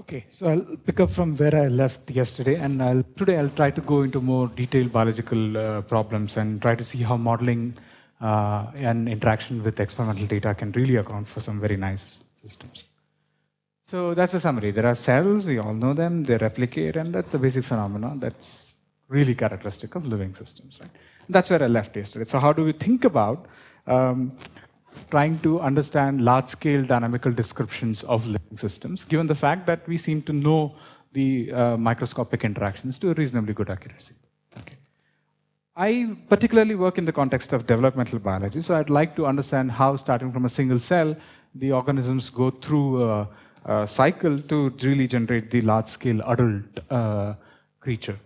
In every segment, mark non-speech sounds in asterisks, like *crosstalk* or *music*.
Okay, so I'll pick up from where I left yesterday, and I'll, today I'll try to go into more detailed biological uh, problems and try to see how modeling uh, and interaction with experimental data can really account for some very nice systems. So that's a summary. There are cells, we all know them, they replicate, and that's the basic phenomenon that's really characteristic of living systems. Right? That's where I left yesterday. So how do we think about um, trying to understand large-scale dynamical descriptions of living systems, given the fact that we seem to know the uh, microscopic interactions to a reasonably good accuracy. Okay. I particularly work in the context of developmental biology, so I'd like to understand how, starting from a single cell, the organisms go through a, a cycle to really generate the large-scale adult uh, creature.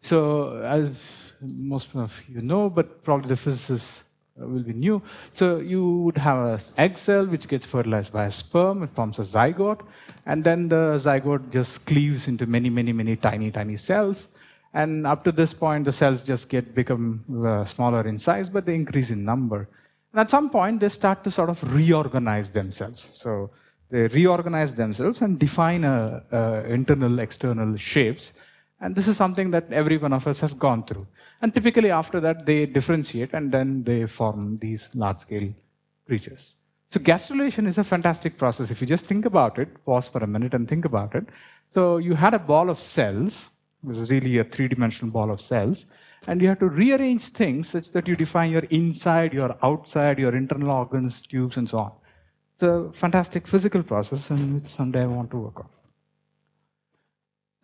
So, as most of you know, but probably the physicists Uh, will be new. So you would have an egg cell which gets fertilized by a sperm, it forms a zygote, and then the zygote just cleaves into many, many, many tiny, tiny cells. And up to this point, the cells just get become uh, smaller in size, but they increase in number. And at some point, they start to sort of reorganize themselves. So they reorganize themselves and define a, a internal, external shapes. And this is something that every one of us has gone through. And typically after that, they differentiate and then they form these large scale creatures. So gastrulation is a fantastic process. If you just think about it, pause for a minute and think about it. So you had a ball of cells, this is really a three-dimensional ball of cells, and you have to rearrange things such that you define your inside, your outside, your internal organs, tubes, and so on. It's a fantastic physical process and which someday I want to work on.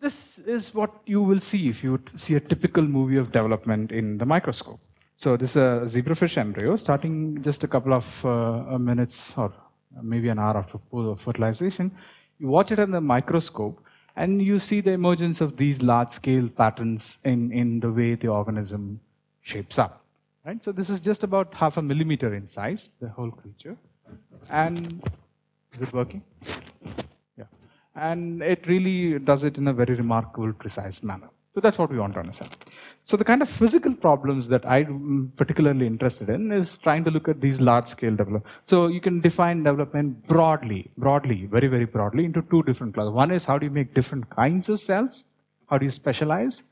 This is what you will see if you see a typical movie of development in the microscope. So this is a zebrafish embryo starting just a couple of uh, minutes or maybe an hour after fertilization. You watch it in the microscope and you see the emergence of these large scale patterns in, in the way the organism shapes up. Right? So this is just about half a millimeter in size, the whole creature. And is it working? And it really does it in a very remarkable, precise manner. So that's what we want to understand. So the kind of physical problems that I'm particularly interested in is trying to look at these large-scale development. So you can define development broadly, broadly, very, very broadly into two different classes. One is how do you make different kinds of cells? How do you specialize?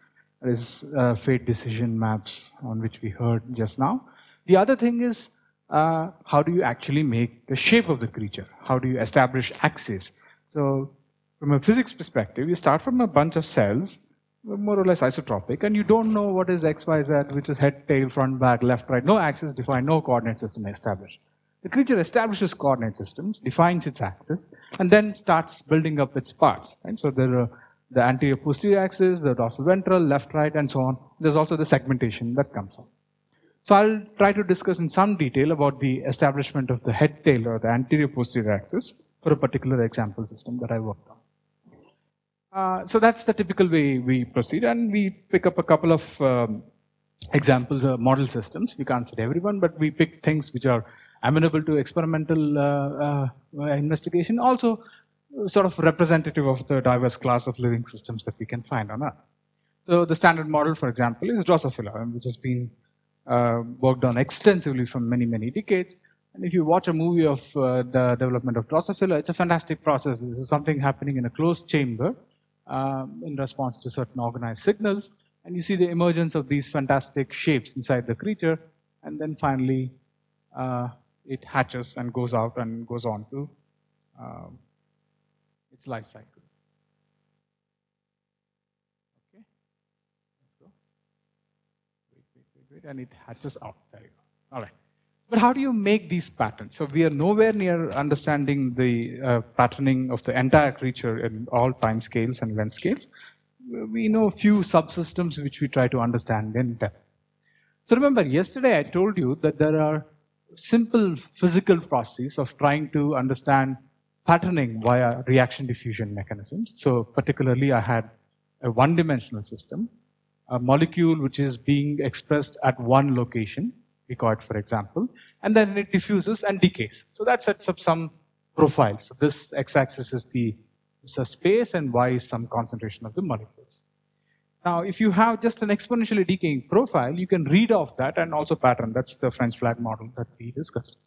There is uh, fate decision maps on which we heard just now. The other thing is uh, how do you actually make the shape of the creature? How do you establish axes? So from a physics perspective, you start from a bunch of cells, more or less isotropic, and you don't know what is x, y, z, which is head, tail, front, back, left, right. No axis defined, no coordinate system established. The creature establishes coordinate systems, defines its axis, and then starts building up its parts. Right? So there are the anterior posterior axis, the dorsal ventral, left, right, and so on. There's also the segmentation that comes up. So I'll try to discuss in some detail about the establishment of the head tail or the anterior posterior axis for a particular example system that I worked on. Uh, so that's the typical way we proceed, and we pick up a couple of um, examples of model systems. We can't say everyone, but we pick things which are amenable to experimental uh, uh, investigation, also sort of representative of the diverse class of living systems that we can find on Earth. So the standard model, for example, is Drosophila, which has been uh, worked on extensively for many, many decades. And if you watch a movie of uh, the development of Drosophila, it's a fantastic process. This is something happening in a closed chamber um, in response to certain organized signals. And you see the emergence of these fantastic shapes inside the creature. And then finally, uh, it hatches and goes out and goes on to um, its life cycle. Okay, and it hatches out. There you go. All right. But how do you make these patterns? So we are nowhere near understanding the uh, patterning of the entire creature in all time scales and length scales. We know a few subsystems which we try to understand in depth. So remember, yesterday I told you that there are simple physical processes of trying to understand patterning via reaction diffusion mechanisms. So particularly I had a one-dimensional system, a molecule which is being expressed at one location, Bicoid, for example, and then it diffuses and decays. So that sets up some profile. So this x-axis is the space and y is some concentration of the molecules. Now, if you have just an exponentially decaying profile, you can read off that and also pattern. That's the French flag model that we discussed.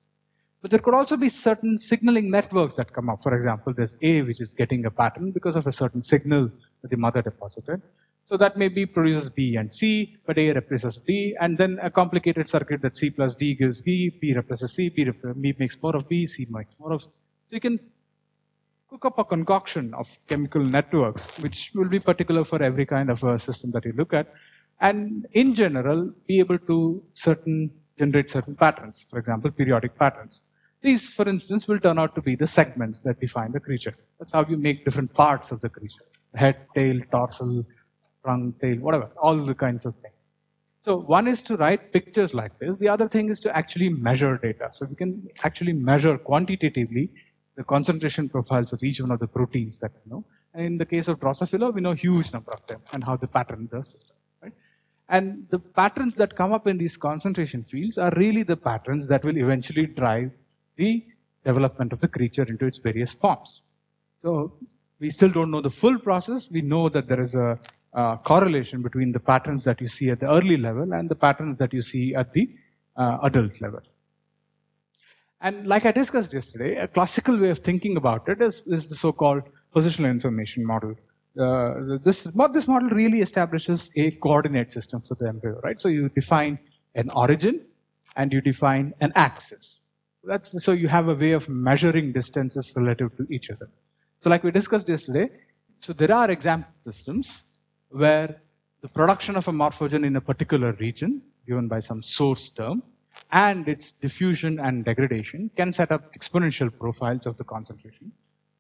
But there could also be certain signaling networks that come up. For example, there's A, which is getting a pattern because of a certain signal that the mother deposited. So that maybe produces B and C, but A replaces D, and then a complicated circuit that C plus D gives B, B replaces C, B, B makes more of B, C makes more of. So you can cook up a concoction of chemical networks, which will be particular for every kind of a system that you look at, and in general, be able to certain generate certain patterns, for example, periodic patterns. These, for instance, will turn out to be the segments that define the creature. That's how you make different parts of the creature. Head, tail, dorsal, trunk, tail, whatever, all the kinds of things. So one is to write pictures like this. The other thing is to actually measure data. So we can actually measure quantitatively the concentration profiles of each one of the proteins that we know. And in the case of Drosophila, we know huge number of them and how they pattern the system. And the patterns that come up in these concentration fields are really the patterns that will eventually drive the development of the creature into its various forms. So we still don't know the full process. We know that there is a, a correlation between the patterns that you see at the early level and the patterns that you see at the uh, adult level. And like I discussed yesterday, a classical way of thinking about it is, is the so-called positional information model. Uh, this, this model really establishes a coordinate system for the embryo, right? So you define an origin and you define an axis. That's, so you have a way of measuring distances relative to each other. So like we discussed yesterday, so there are example systems where the production of a morphogen in a particular region, given by some source term, and its diffusion and degradation can set up exponential profiles of the concentration.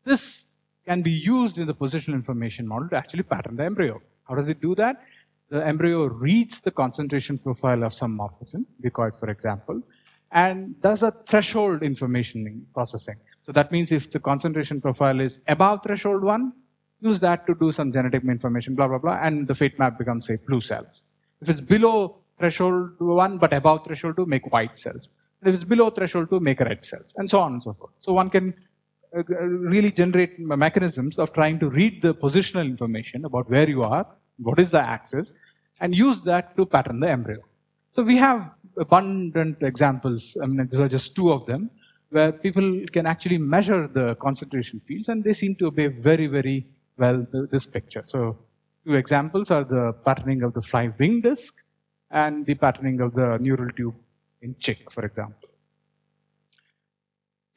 This can be used in the positional information model to actually pattern the embryo. How does it do that? The embryo reads the concentration profile of some morphogen, bicoid for example, and does a threshold information processing. So that means if the concentration profile is above threshold 1, use that to do some genetic information, blah, blah, blah, and the fate map becomes, say, blue cells. If it's below threshold 1 but above threshold 2, make white cells. And if it's below threshold 2, make red cells, and so on and so forth. So one can uh, really generate mechanisms of trying to read the positional information about where you are, what is the axis, and use that to pattern the embryo. So we have abundant examples, I mean, these are just two of them, where people can actually measure the concentration fields and they seem to obey very, very well this picture. So two examples are the patterning of the fly wing disk and the patterning of the neural tube in chick, for example.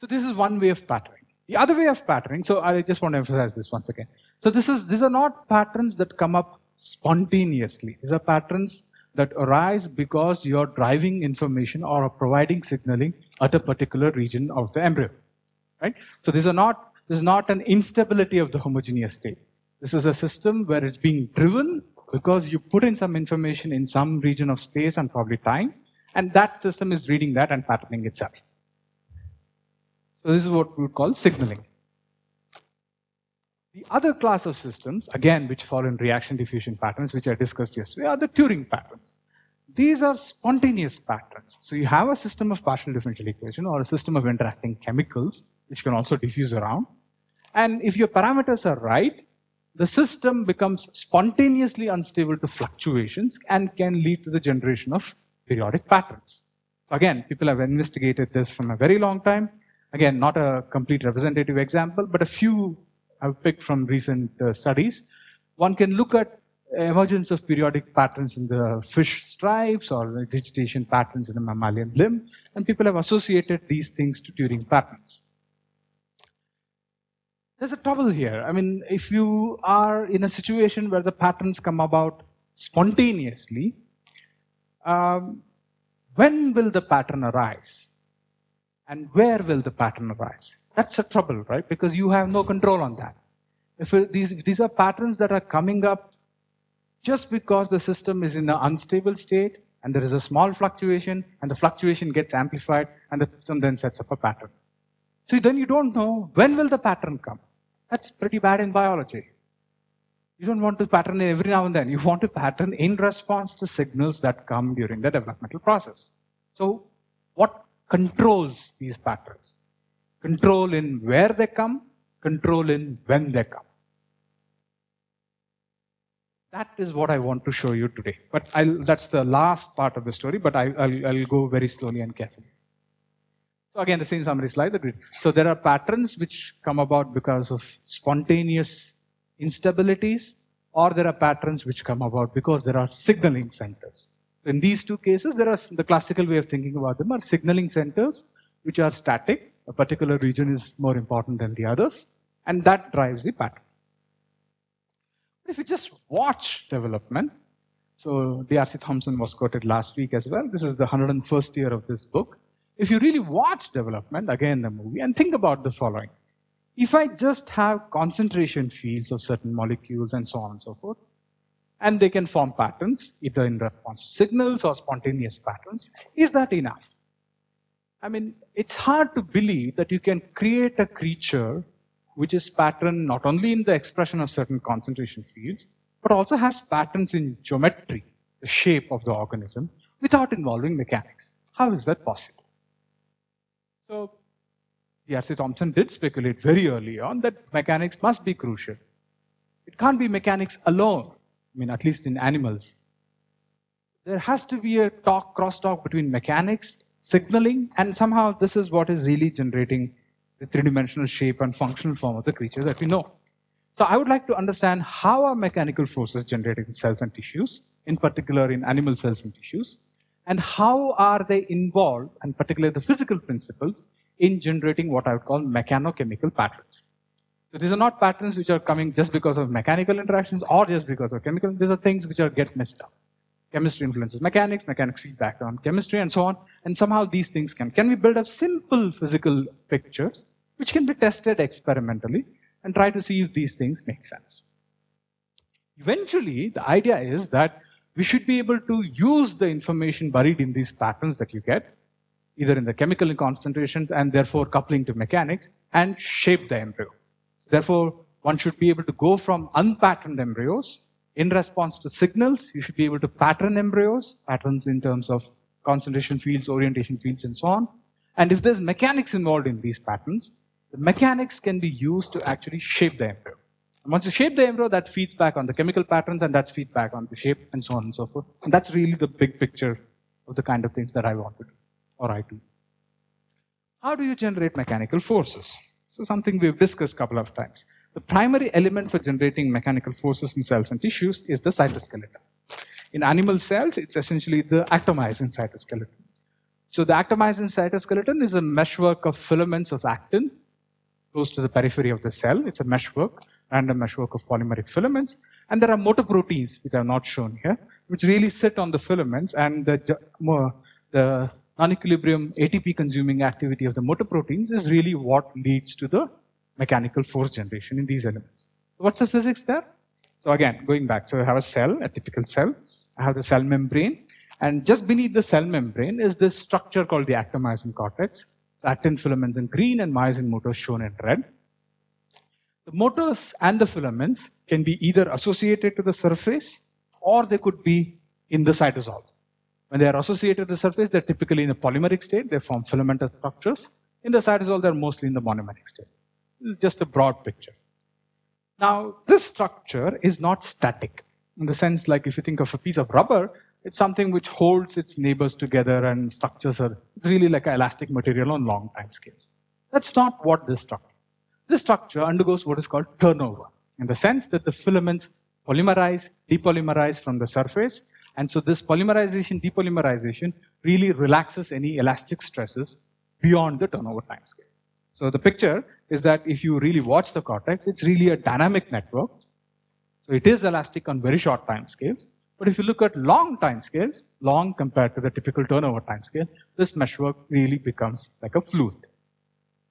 So this is one way of patterning. The other way of patterning, so I just want to emphasize this once again. So this is these are not patterns that come up spontaneously. These are patterns that arise because you're driving information or providing signaling at a particular region of the embryo. Right? So these are not this is not an instability of the homogeneous state. This is a system where it's being driven because you put in some information in some region of space and probably time, and that system is reading that and patterning itself. So this is what we would call signaling. The other class of systems, again, which fall in reaction diffusion patterns, which I discussed yesterday, are the Turing patterns. These are spontaneous patterns. So you have a system of partial differential equation or a system of interacting chemicals, which can also diffuse around. And if your parameters are right, the system becomes spontaneously unstable to fluctuations and can lead to the generation of periodic patterns. So again, people have investigated this from a very long time. Again, not a complete representative example, but a few I've picked from recent uh, studies. One can look at emergence of periodic patterns in the fish stripes or digitation patterns in the mammalian limb, and people have associated these things to Turing patterns. There's a trouble here. I mean, if you are in a situation where the patterns come about spontaneously, um, when will the pattern arise? and where will the pattern arise? That's a trouble, right? Because you have no control on that. If these, if these are patterns that are coming up just because the system is in an unstable state and there is a small fluctuation and the fluctuation gets amplified and the system then sets up a pattern. So then you don't know when will the pattern come. That's pretty bad in biology. You don't want to pattern every now and then. You want to pattern in response to signals that come during the developmental process. So what controls these patterns. Control in where they come, control in when they come. That is what I want to show you today. But I'll, that's the last part of the story, but I, will go very slowly and carefully. So again, the same summary slide. So there are patterns which come about because of spontaneous instabilities, or there are patterns which come about because there are signaling centers. So in these two cases, there are the classical way of thinking about them are signaling centers which are static. A particular region is more important than the others, and that drives the pattern. If you just watch development, so D'Arcy Thompson was quoted last week as well. This is the 101st year of this book. If you really watch development, again the movie, and think about the following. If I just have concentration fields of certain molecules and so on and so forth, and they can form patterns, either in response to signals or spontaneous patterns, is that enough? I mean, it's hard to believe that you can create a creature which is patterned not only in the expression of certain concentration fields, but also has patterns in geometry, the shape of the organism, without involving mechanics. How is that possible? So D'Arcy Thompson did speculate very early on that mechanics must be crucial. It can't be mechanics alone. I mean, at least in animals. There has to be a talk, crosstalk between mechanics, signaling, and somehow this is what is really generating the three-dimensional shape and functional form of the creature that we know. So I would like to understand how are mechanical forces generated in cells and tissues, in particular in animal cells and tissues, and how are they involved, and particularly the physical principles, in generating what I would call mechanochemical patterns. So these are not patterns which are coming just because of mechanical interactions or just because of chemical. These are things which are get messed up. Chemistry influences mechanics, mechanics feedback on chemistry and so on. And somehow these things can, can we build up simple physical pictures which can be tested experimentally and try to see if these things make sense. Eventually, the idea is that we should be able to use the information buried in these patterns that you get, either in the chemical concentrations and therefore coupling to mechanics, and shape the embryo. Therefore, one should be able to go from unpatterned embryos in response to signals. You should be able to pattern embryos, patterns in terms of concentration fields, orientation fields, and so on. And if there's mechanics involved in these patterns, the mechanics can be used to actually shape the embryo. And once you shape the embryo, that feeds back on the chemical patterns and that's feedback on the shape and so on and so forth. And that's really the big picture of the kind of things that I want to do or I do. How do you generate mechanical forces? So something we've discussed a couple of times. The primary element for generating mechanical forces in cells and tissues is the cytoskeleton. In animal cells, it's essentially the actomyosin cytoskeleton. So the actomyosin cytoskeleton is a meshwork of filaments of actin close to the periphery of the cell. It's a meshwork random meshwork of polymeric filaments. And there are motor proteins, which are not shown here, which really sit on the filaments and the, the non-equilibrium ATP consuming activity of the motor proteins is really what leads to the mechanical force generation in these elements. What's the physics there? So again, going back, so I have a cell, a typical cell. I have the cell membrane, and just beneath the cell membrane is this structure called the actomyosin cortex. So actin filaments in green and myosin motors shown in red. The motors and the filaments can be either associated to the surface or they could be in the cytosol. When they are associated to the surface, they're typically in a polymeric state. They form filamentous structures. In the cytosol, they're mostly in the monomeric state. This is just a broad picture. Now, this structure is not static in the sense like if you think of a piece of rubber, it's something which holds its neighbors together and structures are, it's really like an elastic material on long time scales. That's not what this structure this structure undergoes what is called turnover, in the sense that the filaments polymerize, depolymerize from the surface. And so this polymerization, depolymerization really relaxes any elastic stresses beyond the turnover time scale. So the picture is that if you really watch the cortex, it's really a dynamic network. So it is elastic on very short time scales. But if you look at long time scales, long compared to the typical turnover time scale, this meshwork really becomes like a fluid.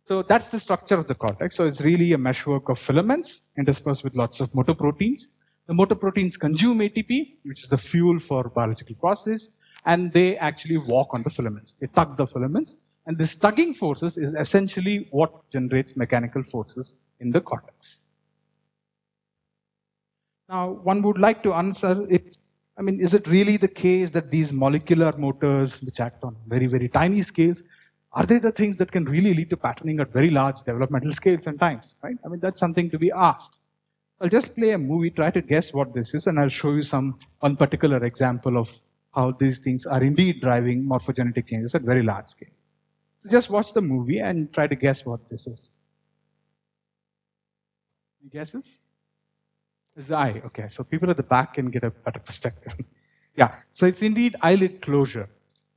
So that's the structure of the cortex. So it's really a meshwork of filaments interspersed with lots of motor proteins. The motor proteins consume ATP, which is the fuel for biological process, and they actually walk on the filaments. They tug the filaments, and this tugging forces is essentially what generates mechanical forces in the cortex. Now, one would like to answer it. I mean, is it really the case that these molecular motors, which act on very, very tiny scales, are they the things that can really lead to patterning at very large developmental *laughs* scales and times, right? I mean, that's something to be asked. I'll just play a movie, try to guess what this is, and I'll show you some one particular example of how these things are indeed driving morphogenetic changes at very large scales. So just watch the movie and try to guess what this is. Any guesses? It's the eye. Okay, so people at the back can get a better perspective. *laughs* yeah, so it's indeed eyelid closure.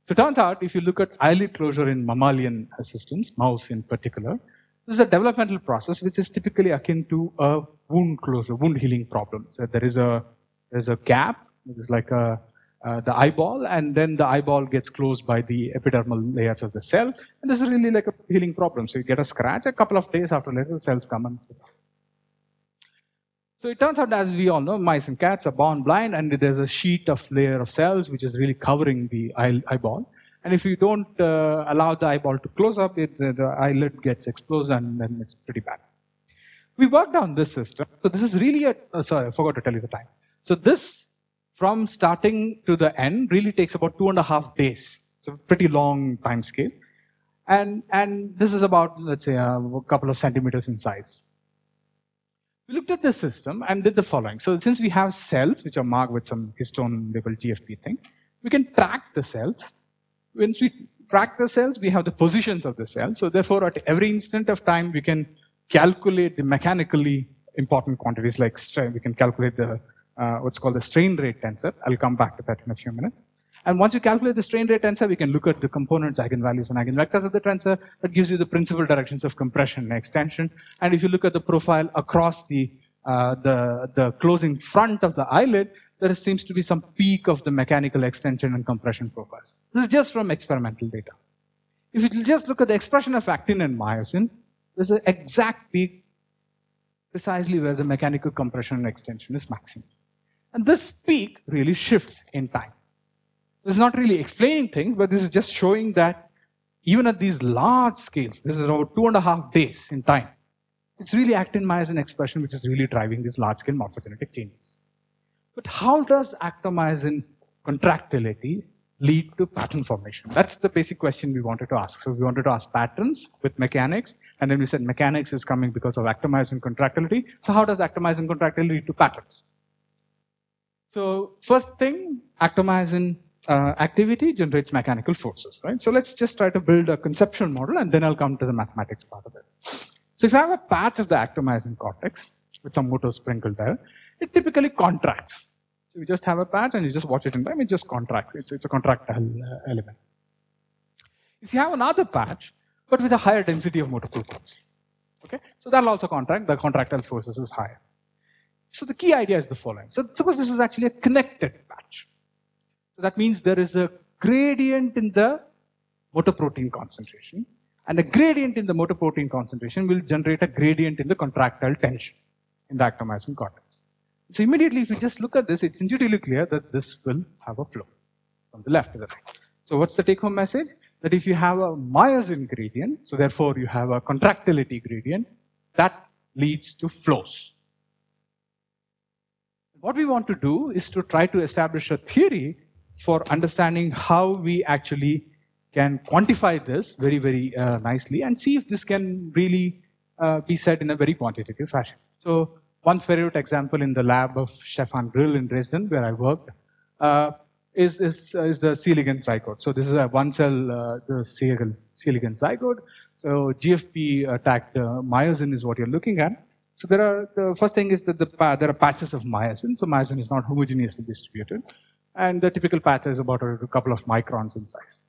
So it turns out if you look at eyelid closure in mammalian systems, mouse in particular, this is a developmental process which is typically akin to a wound closure, wound healing problem. So there is a there's a gap, it's like a uh, the eyeball, and then the eyeball gets closed by the epidermal layers of the cell, and this is really like a healing problem. So you get a scratch, a couple of days after later, the cells come and. So it turns out, as we all know, mice and cats are born blind, and there's a sheet of layer of cells which is really covering the eye, eyeball. And if you don't uh, allow the eyeball to close up, it, the eyelid gets exposed, and then it's pretty bad. We worked on this system. So this is really a. Oh, sorry, I forgot to tell you the time. So this, from starting to the end, really takes about two and a half days. It's a pretty long time scale. And, and this is about, let's say, a couple of centimeters in size. We looked at the system and did the following. So since we have cells, which are marked with some histone labeled GFP thing, we can track the cells. Once we track the cells, we have the positions of the cells. So therefore, at every instant of time, we can calculate the mechanically important quantities like strain. we can calculate the uh, what's called the strain rate tensor. I'll come back to that in a few minutes. And once you calculate the strain rate tensor, we can look at the components, eigenvalues, and eigenvectors of the tensor. That gives you the principal directions of compression and extension. And if you look at the profile across the, uh, the, the closing front of the eyelid, there seems to be some peak of the mechanical extension and compression profiles. This is just from experimental data. If you just look at the expression of actin and myosin, there's an exact peak precisely where the mechanical compression and extension is maximum. And this peak really shifts in time. This is not really explaining things, but this is just showing that even at these large scales, this is about two and a half days in time, it's really actin myosin expression which is really driving these large scale morphogenetic changes. But how does actomyosin contractility lead to pattern formation? That's the basic question we wanted to ask. So we wanted to ask patterns with mechanics, and then we said mechanics is coming because of actomyosin contractility. So how does actomyosin contractility lead to patterns? So first thing, actomyosin uh, activity generates mechanical forces, right? So let's just try to build a conceptual model and then I'll come to the mathematics part of it. So if I have a patch of the actomyosin cortex with some motor sprinkled there, it typically contracts. So you just have a patch and you just watch it in time, it just contracts. It's, it's a contractile uh, element. If you have another patch, but with a higher density of motor proteins, okay, so that'll also contract, the contractile forces is higher. So the key idea is the following. So suppose this is actually a connected. So that means there is a gradient in the motor protein concentration, and a gradient in the motor protein concentration will generate a gradient in the contractile tension in the actomyosin cortex. So immediately, if you just look at this, it's intuitively clear that this will have a flow from the left to the right. So what's the take-home message? That if you have a myosin gradient, so therefore you have a contractility gradient, that leads to flows. What we want to do is to try to establish a theory for understanding how we actually can quantify this very, very uh, nicely and see if this can really uh, be said in a very quantitative fashion. So one favorite example in the lab of Stefan Grill in Dresden, where I worked, uh, is, is, uh, is the C. zygote. So this is a one-cell uh, the C. zygote. So GFP attacked uh, myosin is what you're looking at. So there are, the first thing is that the, there are patches of myosin. So myosin is not homogeneously distributed. And the typical patch is about a couple of microns in size.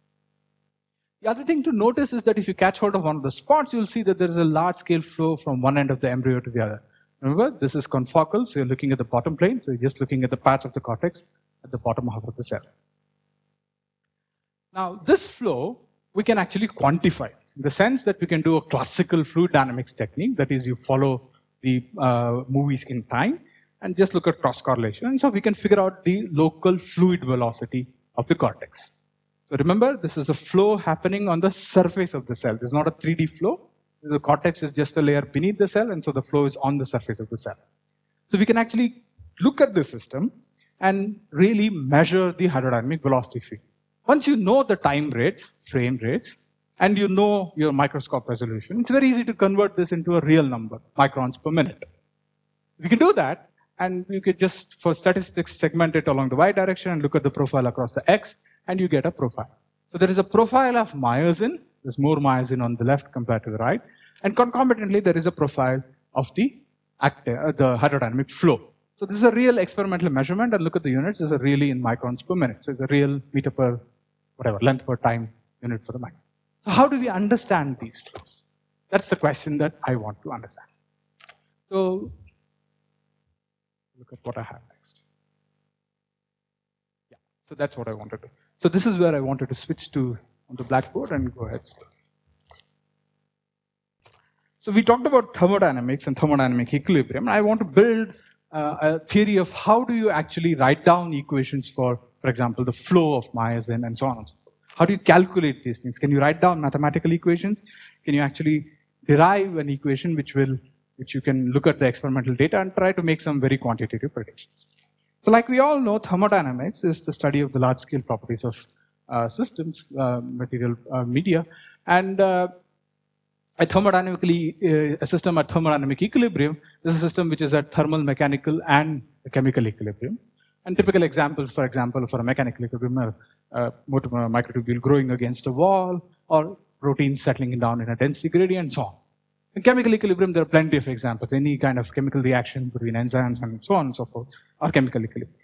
The other thing to notice is that if you catch hold of one of the spots, you'll see that there is a large scale flow from one end of the embryo to the other. Remember, this is confocal, so you're looking at the bottom plane, so you're just looking at the patch of the cortex at the bottom half of the cell. Now, this flow, we can actually quantify in the sense that we can do a classical fluid dynamics technique, that is, you follow the uh, movies in time and just look at cross correlation. And so we can figure out the local fluid velocity of the cortex. So remember, this is a flow happening on the surface of the cell. This is not a 3D flow. The cortex is just a layer beneath the cell, and so the flow is on the surface of the cell. So we can actually look at the system and really measure the hydrodynamic velocity field. Once you know the time rates, frame rates, and you know your microscope resolution, it's very easy to convert this into a real number, microns per minute. We can do that, and you could just, for statistics, segment it along the y direction and look at the profile across the x, and you get a profile. So there is a profile of myosin There's more myosin on the left compared to the right. And concomitantly, there is a profile of the, act- uh, the hydrodynamic flow. So this is a real experimental measurement and look at the units. This is really in microns per minute. So it's a real meter per, whatever, length per time unit for the micron. So how do we understand these flows? That's the question that I want to understand. So look at what I have next. Yeah, so that's what I wanted to. So this is where I wanted to switch to on the blackboard and go ahead. So we talked about thermodynamics and thermodynamic equilibrium. I want to build uh, a theory of how do you actually write down equations for, for example, the flow of myosin and so on and so forth. How do you calculate these things? Can you write down mathematical equations? Can you actually derive an equation which will, which you can look at the experimental data and try to make some very quantitative predictions? So like we all know, thermodynamics is the study of the large scale properties of uh, systems, uh, material uh, media, and uh, a thermodynamically, uh, a system at thermodynamic equilibrium is a system which is at thermal, mechanical, and chemical equilibrium. And typical examples, for example, for a mechanical equilibrium, are uh, microtubule growing against a wall, or proteins settling down in a density gradient, and so on. In chemical equilibrium, there are plenty of examples. Any kind of chemical reaction between enzymes and so on and so forth are chemical equilibrium.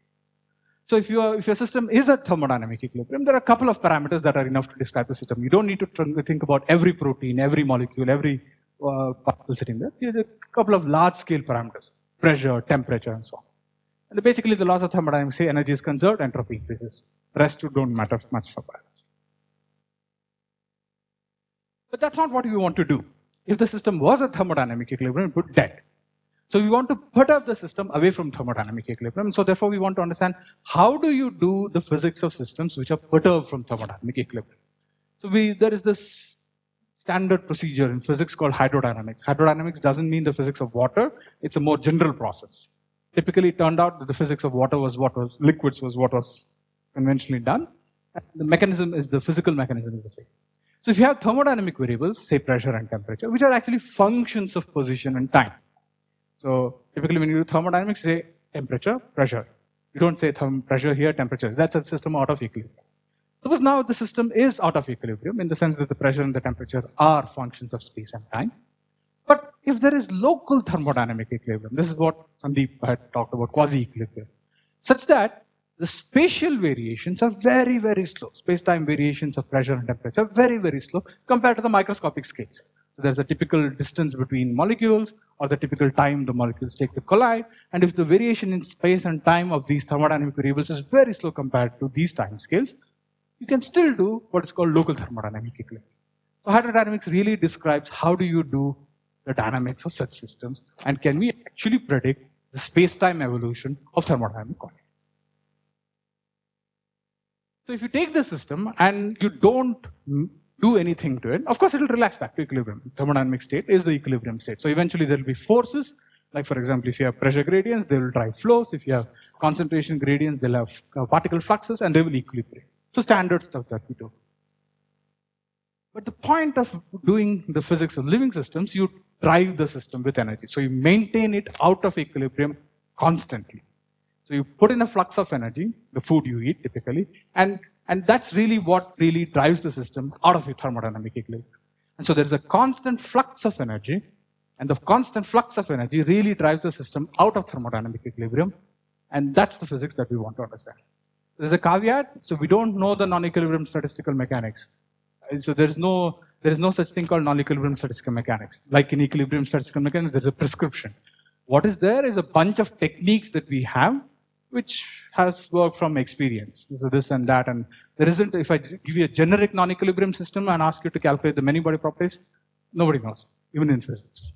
So if, your if your system is at thermodynamic equilibrium, there are a couple of parameters that are enough to describe the system. You don't need to think about every protein, every molecule, every uh, particle sitting there. There's a couple of large scale parameters, pressure, temperature, and so on. And basically the laws of thermodynamics say energy is conserved, entropy increases. Rest don't matter much for biology. But that's not what we want to do. If the system was a thermodynamic equilibrium, it would dead. So we want to put up the system away from thermodynamic equilibrium. So therefore, we want to understand how do you do the physics of systems which are perturbed from thermodynamic equilibrium. So we, there is this standard procedure in physics called hydrodynamics. Hydrodynamics doesn't mean the physics of water. It's a more general process. Typically, it turned out that the physics of water was what was, liquids was what was conventionally done. The mechanism is, the physical mechanism is the same. So if you have thermodynamic variables, say pressure and temperature, which are actually functions of position and time, so typically when you do thermodynamics, say temperature, pressure. You don't say pressure here, temperature. That's a system out of equilibrium. Suppose now the system is out of equilibrium in the sense that the pressure and the temperature are functions of space and time. But if there is local thermodynamic equilibrium, this is what Sandeep had talked about, quasi-equilibrium, such that the spatial variations are very, very slow. Space-time variations of pressure and temperature are very, very slow compared to the microscopic scales. So there's a typical distance between molecules or the typical time the molecules take to collide. And if the variation in space and time of these thermodynamic variables is very slow compared to these time scales, you can still do what is called local thermodynamic equilibrium. So hydrodynamics really describes how do you do the dynamics of such systems and can we actually predict the space-time evolution of thermodynamic quantities. So if you take the system and you don't do anything to it, of course it will relax back to equilibrium. Thermodynamic state is the equilibrium state. So eventually there will be forces, like for example, if you have pressure gradients, they will drive flows. If you have concentration gradients, they'll have uh, particle fluxes and they will equilibrate. So standard stuff that we do. But the point of doing the physics of living systems, you drive the system with energy. So you maintain it out of equilibrium constantly. So you put in a flux of energy, the food you eat typically, and and that's really what really drives the system out of thermodynamic equilibrium. And so there's a constant flux of energy, and the constant flux of energy really drives the system out of thermodynamic equilibrium. And that's the physics that we want to understand. There's a caveat, so we don't know the non-equilibrium statistical mechanics. So there's no there's no such thing called non-equilibrium statistical mechanics. Like in equilibrium statistical mechanics, there's a prescription. What is there is a bunch of techniques that we have which has worked from experience. So this and that, and there isn't, if I give you a generic non-equilibrium system and ask you to calculate the many body properties, nobody knows, even in physics.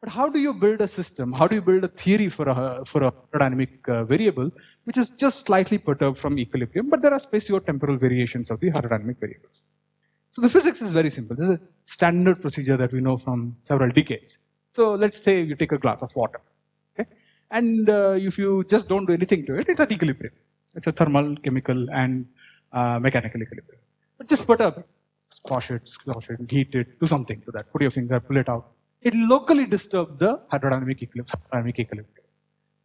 But how do you build a system? How do you build a theory for a, for a dynamic uh, variable, which is just slightly perturbed from equilibrium, but there are spatio-temporal variations of the hydrodynamic variables. So the physics is very simple. This is a standard procedure that we know from several decades. So let's say you take a glass of water. And uh, if you just don't do anything to it, it's at equilibrium. It's a thermal, chemical, and uh, mechanical equilibrium. But just put up, squash it, squash it, heat it, do something to that. Put your finger, pull it out. It locally disturb the hydrodynamic equilibrium.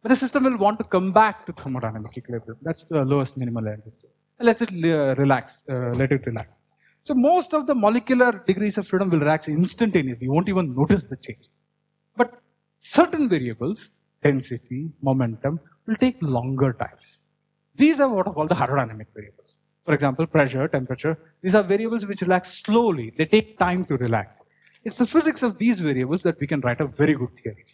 But the system will want to come back to thermodynamic equilibrium. That's the lowest minimal energy state. let it uh, relax, uh, let it relax. So most of the molecular degrees of freedom will relax instantaneously. You won't even notice the change. But certain variables, density, momentum, will take longer times. These are what are called the hydrodynamic variables. For example, pressure, temperature, these are variables which relax slowly. They take time to relax. It's the physics of these variables that we can write a very good theory.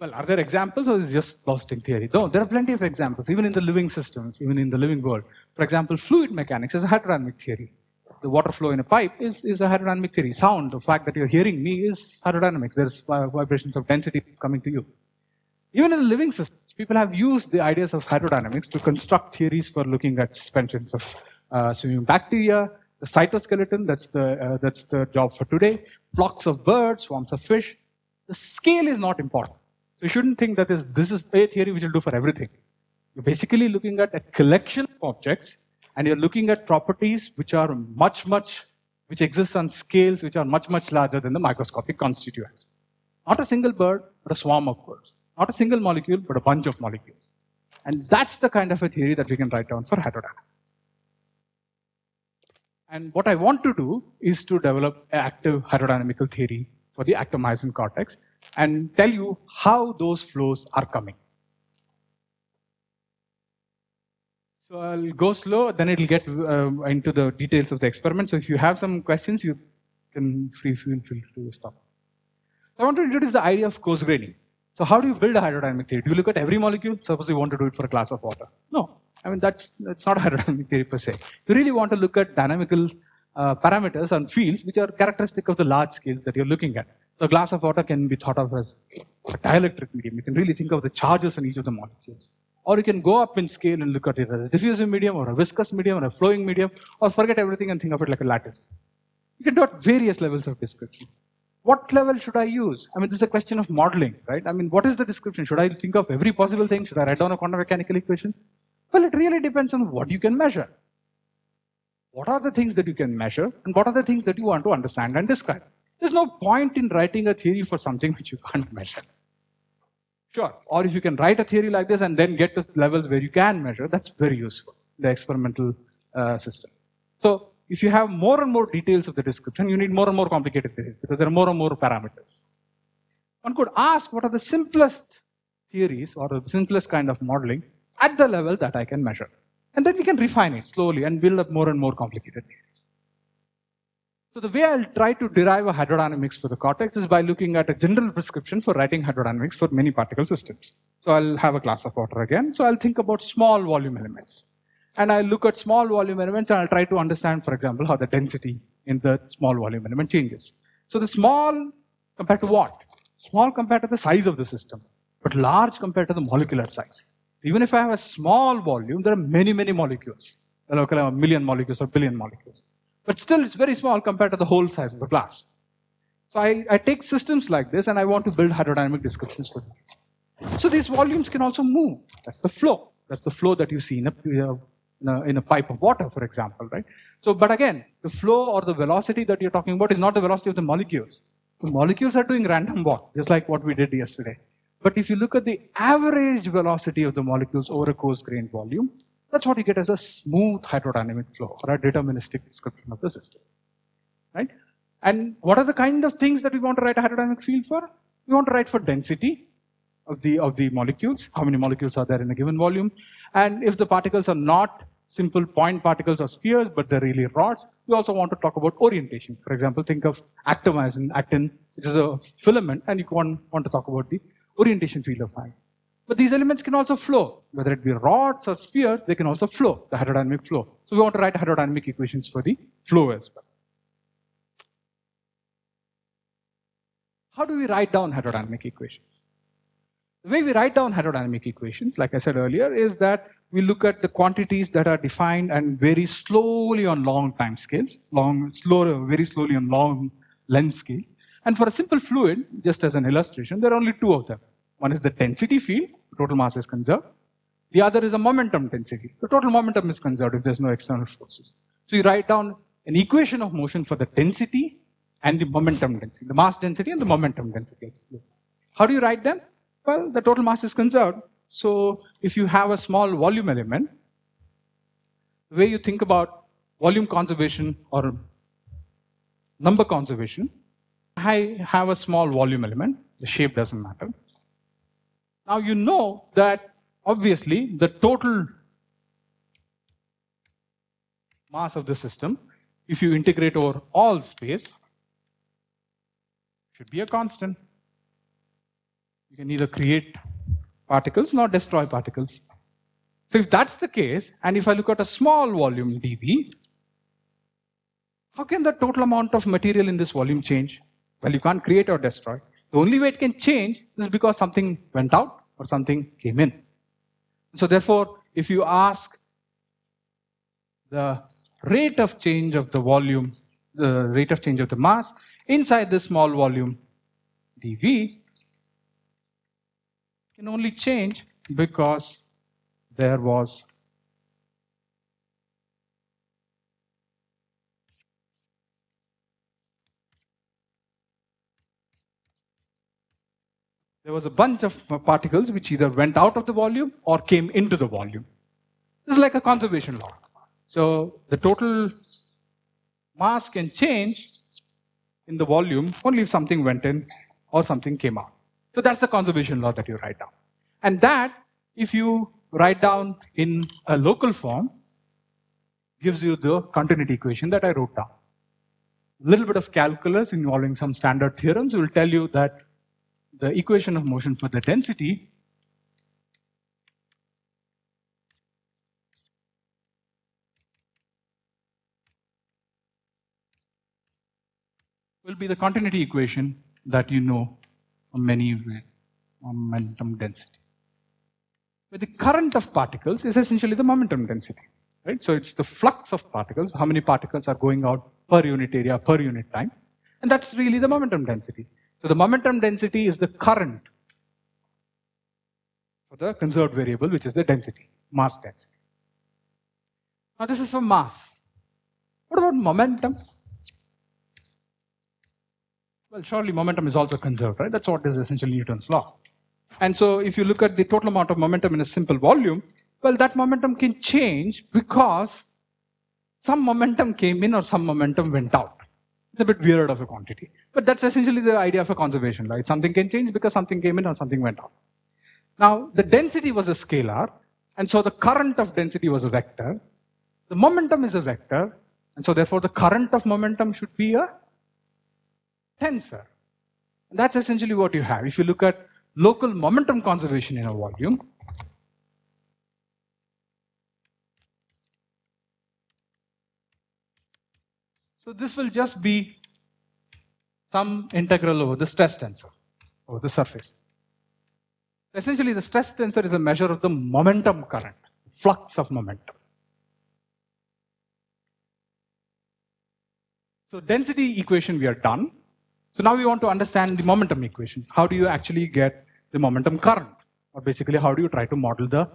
Well, are there examples or is just lost in theory? No, there are plenty of examples, even in the living systems, even in the living world. For example, fluid mechanics is a hydrodynamic theory. The water flow in a pipe is, is a hydrodynamic theory. Sound, the fact that you're hearing me is hydrodynamics. There's vibrations of density coming to you. Even in the living systems, people have used the ideas of hydrodynamics to construct theories for looking at suspensions of uh, swimming bacteria, the cytoskeleton, that's the, uh, that's the job for today, flocks of birds, swarms of fish. The scale is not important. So you shouldn't think that this, this is a theory which will do for everything. You're basically looking at a collection of objects and you're looking at properties which are much, much, which exist on scales which are much, much larger than the microscopic constituents. Not a single bird, but a swarm of birds. Not a single molecule, but a bunch of molecules. And that's the kind of a theory that we can write down for hydrodynamics. And what I want to do is to develop an active hydrodynamical theory for the actomyosin cortex and tell you how those flows are coming. So I'll go slow, then it'll get uh, into the details of the experiment. So if you have some questions, you can free feel free to stop. So I want to introduce the idea of coarse graining. So how do you build a hydrodynamic theory? Do you look at every molecule? Suppose you want to do it for a glass of water. No. I mean, that's, that's not a *laughs* hydrodynamic theory per se. You really want to look at dynamical uh, parameters and fields which are characteristic of the large scales that you're looking at. So a glass of water can be thought of as a dielectric medium. You can really think of the charges in each of the molecules. Or you can go up in scale and look at it as a diffusive medium or a viscous medium or a flowing medium, or forget everything and think of it like a lattice. You can do at various levels of description. What level should I use? I mean, this is a question of modeling, right? I mean, what is the description? Should I think of every possible thing? Should I write down a quantum mechanical equation? Well, it really depends on what you can measure. What are the things that you can measure and what are the things that you want to understand and describe? There's no point in writing a theory for something *laughs* which you can't measure. Sure. Or if you can write a theory like this and then get to levels where you can measure, that's very useful, the experimental uh, system. So if you have more and more details of the description, you need more and more complicated theories because there are more and more parameters. One could ask what are the simplest theories or the simplest kind of modeling at the level that I can measure. And then we can refine it slowly and build up more and more complicated theories. So the way I'll try to derive a hydrodynamics for the cortex is by looking at a general prescription for writing hydrodynamics for many particle systems. So I'll have a glass of water again. So I'll think about small volume elements. And I'll look at small volume elements and I'll try to understand, for example, how the density in the small volume element changes. So the small compared to what? Small compared to the size of the system, but large compared to the molecular size. Even if I have a small volume, there are many, many molecules. There are a uh, million molecules or billion molecules. But still, it's very small compared to the whole size of the glass. So I, I take systems like this and I want to build hydrodynamic descriptions for them. So these volumes can also move. That's the flow. That's the flow that you see in a, in a, in a pipe of water, for example, right? So, but again, the flow or the velocity that you're talking about is not the velocity of the molecules. The molecules are doing random walk, just like what we did yesterday. But if you look at the average velocity of the molecules over a coarse grained volume, that's what you get as a smooth hydrodynamic flow or a deterministic description of the system. Right? And what are the kind of things that we want to write a hydrodynamic field for? We want to write for density of the, of the molecules, how many molecules are there in a given volume. And if the particles are not simple point particles or spheres, but they're really rods, we also want to talk about orientation. For example, think of actomyosin, actin, which is a filament, and you want, want to talk about the orientation field of light. But these elements can also flow, whether it be rods or spheres, they can also flow, the hydrodynamic flow. So we want to write hydrodynamic equations for the flow as well. How do we write down hydrodynamic equations? The way we write down hydrodynamic equations, like I said earlier, is that we look at the quantities that are defined and very slowly on long time scales, long, slow, very slowly on long length scales. And for a simple fluid, just as an illustration, there are only two of them. One is the density field, total mass is conserved. The other is a momentum density. The total momentum is conserved if there's no external forces. So you write down an equation of motion for the density and the momentum density, the mass density and the momentum density. How do you write them? Well, the total mass is conserved. So if you have a small volume element, the way you think about volume conservation or number conservation, I have a small volume element. The shape doesn't matter. Now you know that obviously the total mass of the system, if you integrate over all space, should be a constant. You can neither create particles nor destroy particles. So if that's the case, and if I look at a small volume dV, how can the total amount of material in this volume change? Well, you can't create or destroy. The only way it can change is because something went out or something came in. So therefore, if you ask the rate of change of the volume, the rate of change of the mass inside this small volume dV can only change because there was there was a bunch of particles which either went out of the volume or came into the volume. This is like a conservation law. So the total mass can change in the volume only if something went in or something came out. So that's the conservation law that you write down. And that, if you write down in a local form, gives you the continuity equation that I wrote down. A little bit of calculus involving some standard theorems will tell you that the equation of motion for the density will be the continuity equation that you know from many momentum density. But the current of particles is essentially the momentum density, right? So it's the flux of particles, how many particles are going out per unit area, per unit time. And that's really the momentum density. So the momentum density is the current for the conserved variable, which is the density, mass density. Now this is for mass. What about momentum? Well, surely momentum is also conserved, right? That's what is essentially Newton's law. And so if you look at the total amount of momentum in a simple volume, well, that momentum can change because some momentum came in or some momentum went out. It's a bit weird of a quantity. But that's essentially the idea of a conservation, right? Something can change because something came in or something went out. Now, the density was a scalar, and so the current of density was a vector. The momentum is a vector, and so therefore the current of momentum should be a tensor. And that's essentially what you have. If you look at local momentum conservation in a volume, So this will just be some integral over the stress tensor, over the surface. Essentially, the stress tensor is a measure of the momentum current, flux of momentum. So density equation we are done. So now we want to understand the momentum equation. How do you actually get the momentum current? Or basically, how do you try to model the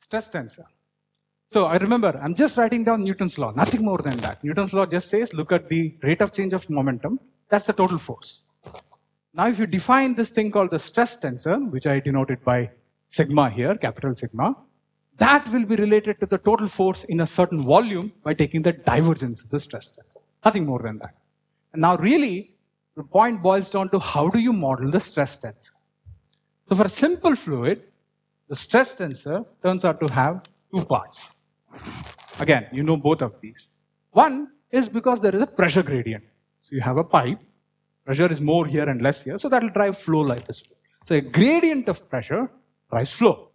stress tensor? So I remember, I'm just writing down Newton's law, nothing more than that. Newton's law just says, look at the rate of change of momentum. That's the total force. Now, if you define this thing called the stress tensor, which I denoted by sigma here, capital sigma, that will be related to the total force in a certain volume by taking the divergence of the stress tensor. Nothing more than that. And now really, the point boils down to how do you model the stress tensor? So for a simple fluid, the stress tensor turns out to have two parts. Again, you know both of these. One is because there is a pressure gradient. So you have a pipe, pressure is more here and less here, so that will drive flow like this. So a gradient of pressure drives flow.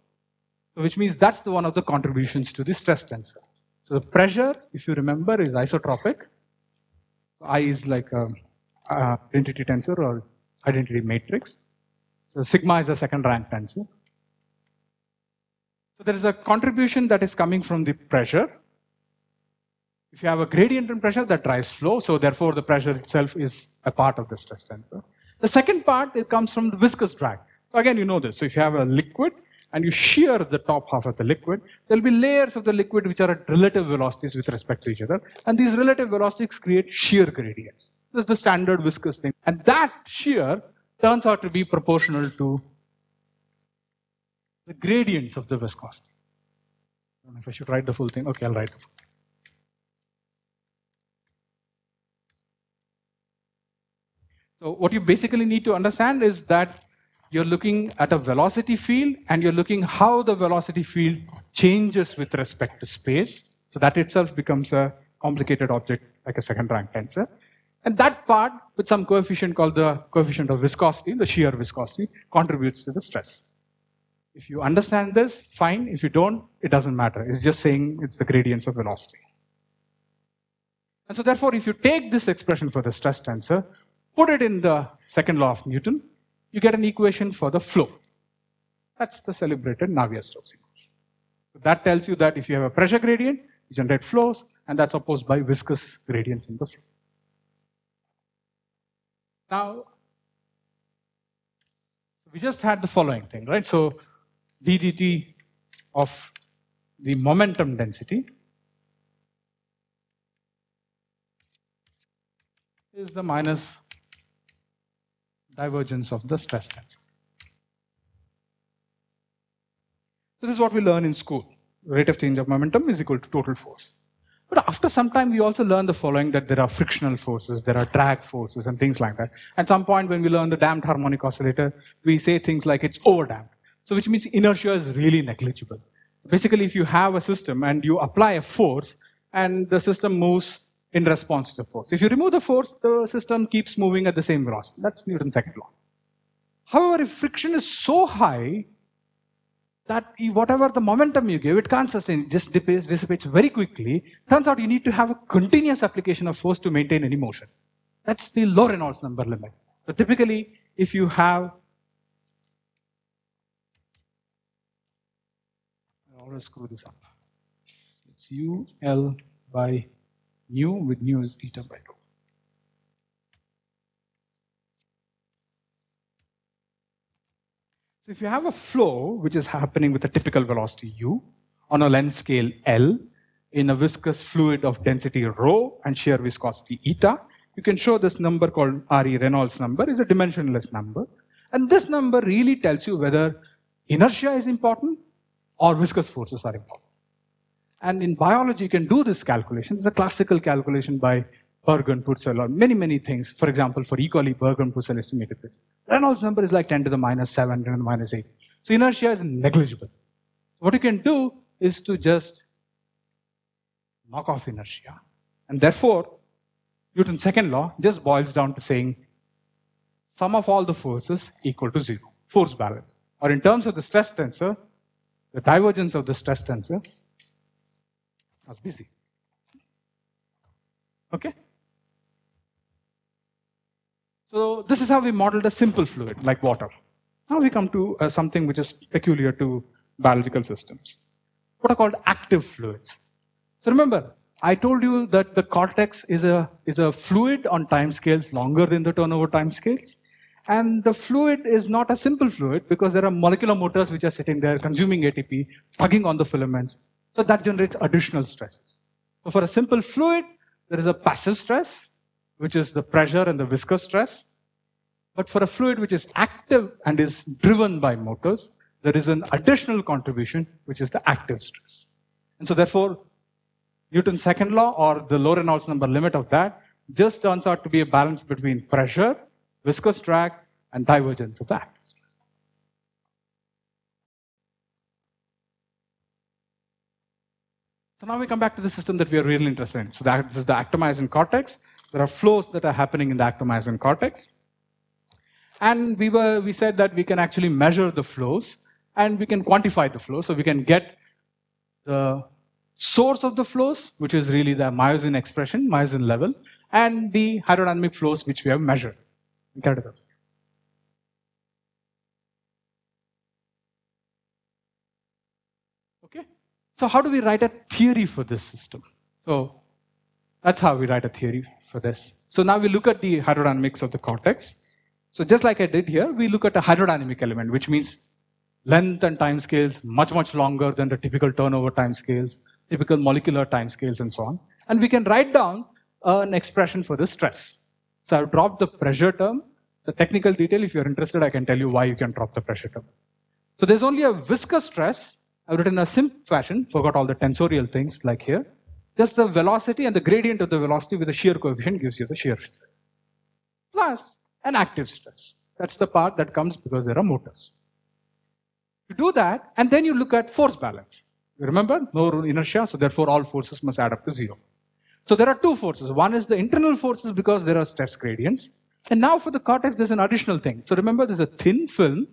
So which means that's the one of the contributions to the stress tensor. So the pressure, if you remember, is isotropic. So I is like a, a identity tensor or identity matrix. So sigma is a second rank tensor. So there is a contribution that is coming from the pressure. If you have a gradient in pressure, that drives flow. So therefore, the pressure itself is a part of the stress tensor. The second part, it comes from the viscous drag. So again, you know this. So if you have a liquid and you shear the top half of the liquid, there'll be layers of the liquid which are at relative velocities with respect to each other. And these relative velocities create shear gradients. This is the standard viscous thing. And that shear turns out to be proportional to the gradients of the viscosity. I don't know if I should write the full thing. Okay, I'll write the full. So what you basically need to understand is that you're looking at a velocity field and you're looking how the velocity field changes with respect to space. So that itself becomes a complicated object like a second rank tensor. And that part with some coefficient called the coefficient of viscosity, the shear viscosity, contributes to the stress. If you understand this, fine. If you don't, it doesn't matter. It's just saying it's the gradients of velocity. And so therefore, if you take this expression for the stress tensor, put it in the second law of Newton, you get an equation for the flow. That's the celebrated Navier-Stokes equation. So that tells you that if you have a pressure gradient, you generate flows, and that's opposed by viscous gradients in the flow. Now, we just had the following thing, right? So ddt of the momentum density is the minus divergence of the stress tensor. So this is what we learn in school. Rate of change of momentum is equal to total force. But after some time, we also learn the following that there are frictional forces, there are drag forces, and things like that. At some point, when we learn the damped harmonic oscillator, we say things like it's overdamped. So, which means inertia is really negligible. Basically, if you have a system and you apply a force, and the system moves in response to the force. If you remove the force, the system keeps moving at the same velocity. That's Newton's second law. However, if friction is so high that whatever the momentum you give, it can't sustain, it just dissipates, dissipates very quickly. Turns out you need to have a continuous application of force to maintain any motion. That's the low Reynolds number limit. So typically, if you have, always screw this up. It's U L by nu with nu is eta by rho. So if you have a flow which is happening with a typical velocity u on a length scale L in a viscous fluid of density rho and shear viscosity eta, you can show this number called RE Reynolds number is a dimensionless number. And this number really tells you whether inertia is important or viscous forces are important. And in biology, you can do this calculation. It's a classical calculation by Berg Purcell or many, many things. For example, for E. coli, Berg Purcell estimated this. Reynolds number is like 10 to the minus 7, 10 to the minus 8. So inertia is negligible. What you can do is to just knock off inertia. And therefore, Newton's second law just boils down to saying sum of all the forces equal to zero, force balance. Or in terms of the stress tensor, the divergence of the stress tensor be zero. Okay? So this is how we modeled a simple fluid like water. Now we come to uh, something which is peculiar to biological systems. What are called active fluids. So remember, I told you that the cortex is a, is a fluid on time scales longer than the turnover time scales. And the fluid is not a simple fluid because there are molecular motors which are sitting there consuming ATP, tugging on the filaments. So that generates additional stresses. So for a simple fluid, there is a passive stress, which is the pressure and the viscous stress. But for a fluid which is active and is driven by motors, there is an additional contribution, which is the active stress. And so therefore, Newton's second law or the low Reynolds number limit of that just turns out to be a balance between pressure, viscous drag, and divergence of the stress. So now we come back to the system that we are really interested in. So that, this is the actomyosin cortex. There are flows that are happening in the actomyosin cortex. And we, were, we said that we can actually measure the flows and we can quantify the flow. So we can get the source of the flows, which is really the myosin expression, myosin level, and the hydrodynamic flows which we have measured. Okay? So how do we write a theory for this system? So that's how we write a theory for this. So now we look at the hydrodynamics of the cortex. So just like I did here, we look at a hydrodynamic element, which means length and time scales much, much longer than the typical turnover time scales, typical molecular time scales, and so on. And we can write down an expression for the stress. So I've dropped the pressure term. The technical detail, if you're interested, I can tell you why you can drop the pressure term. So there's only a viscous stress. I've written a simple fashion, forgot all the tensorial things like here. Just the velocity and the gradient of the velocity with the shear coefficient gives you the shear stress. Plus an active stress. That's the part that comes because there are motors. You do that, and then you look at force balance. Remember, no inertia, so therefore all forces must add up to zero. So there are two forces. One is the internal forces because there are stress gradients. And now for the cortex, there's an additional thing. So remember, there's a thin film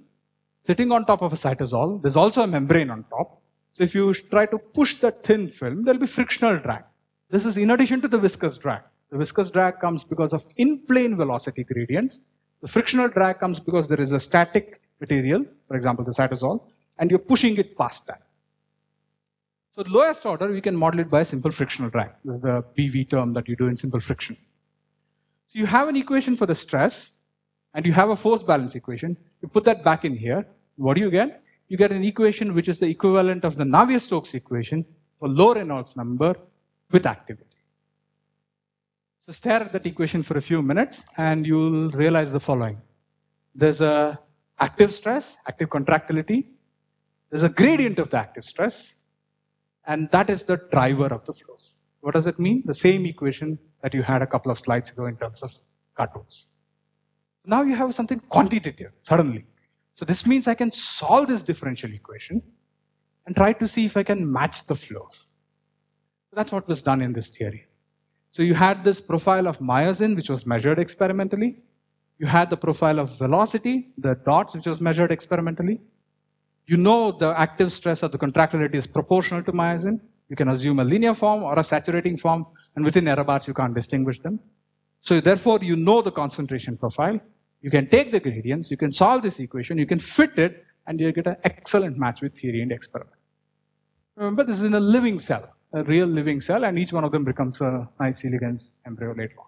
sitting on top of a cytosol. There's also a membrane on top. So if you try to push that thin film, there'll be frictional drag. This is in addition to the viscous drag. The viscous drag comes because of in-plane velocity gradients. The frictional drag comes because there is a static material, for example, the cytosol, and you're pushing it past that. So lowest order, we can model it by a simple frictional drag. This is the BV term that you do in simple friction. So you have an equation for the stress, and you have a force balance equation. You put that back in here. What do you get? You get an equation which is the equivalent of the Navier-Stokes equation for low Reynolds number with activity. So stare at that equation for a few minutes, and you'll realize the following. There's a active stress, active contractility. There's a gradient of the active stress, and that is the driver of the flows. What does it mean? The same equation that you had a couple of slides ago in terms of cartoons. Now you have something quantitative, suddenly. So this means I can solve this differential equation and try to see if I can match the flows. That's what was done in this theory. So you had this profile of myosin, which was measured experimentally. You had the profile of velocity, the dots, which was measured experimentally. You know the active stress of the contractility is proportional to myosin. You can assume a linear form or a saturating form, and within error bars, you can't distinguish them. So therefore, you know the concentration profile. You can take the gradients, you can solve this equation, you can fit it, and you get an excellent match with theory and experiment. Uh, Remember, this is in a living cell, a real living cell, and each one of them becomes a nice elegant embryo later on.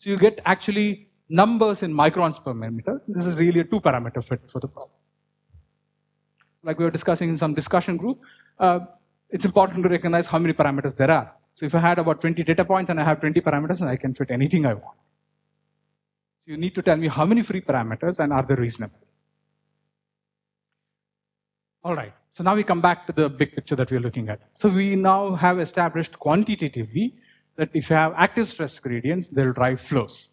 So you get actually numbers in microns per millimeter. This is really a two-parameter fit for the problem like we were discussing in some discussion group, uh, it's important to recognize how many parameters there are. So if I had about 20 data points and I have 20 parameters, I can fit anything I want. So you need to tell me how many free parameters and are they reasonable. All right, so now we come back to the big picture that we're looking at. So we now have established quantitatively that if you have active stress gradients, they'll drive flows.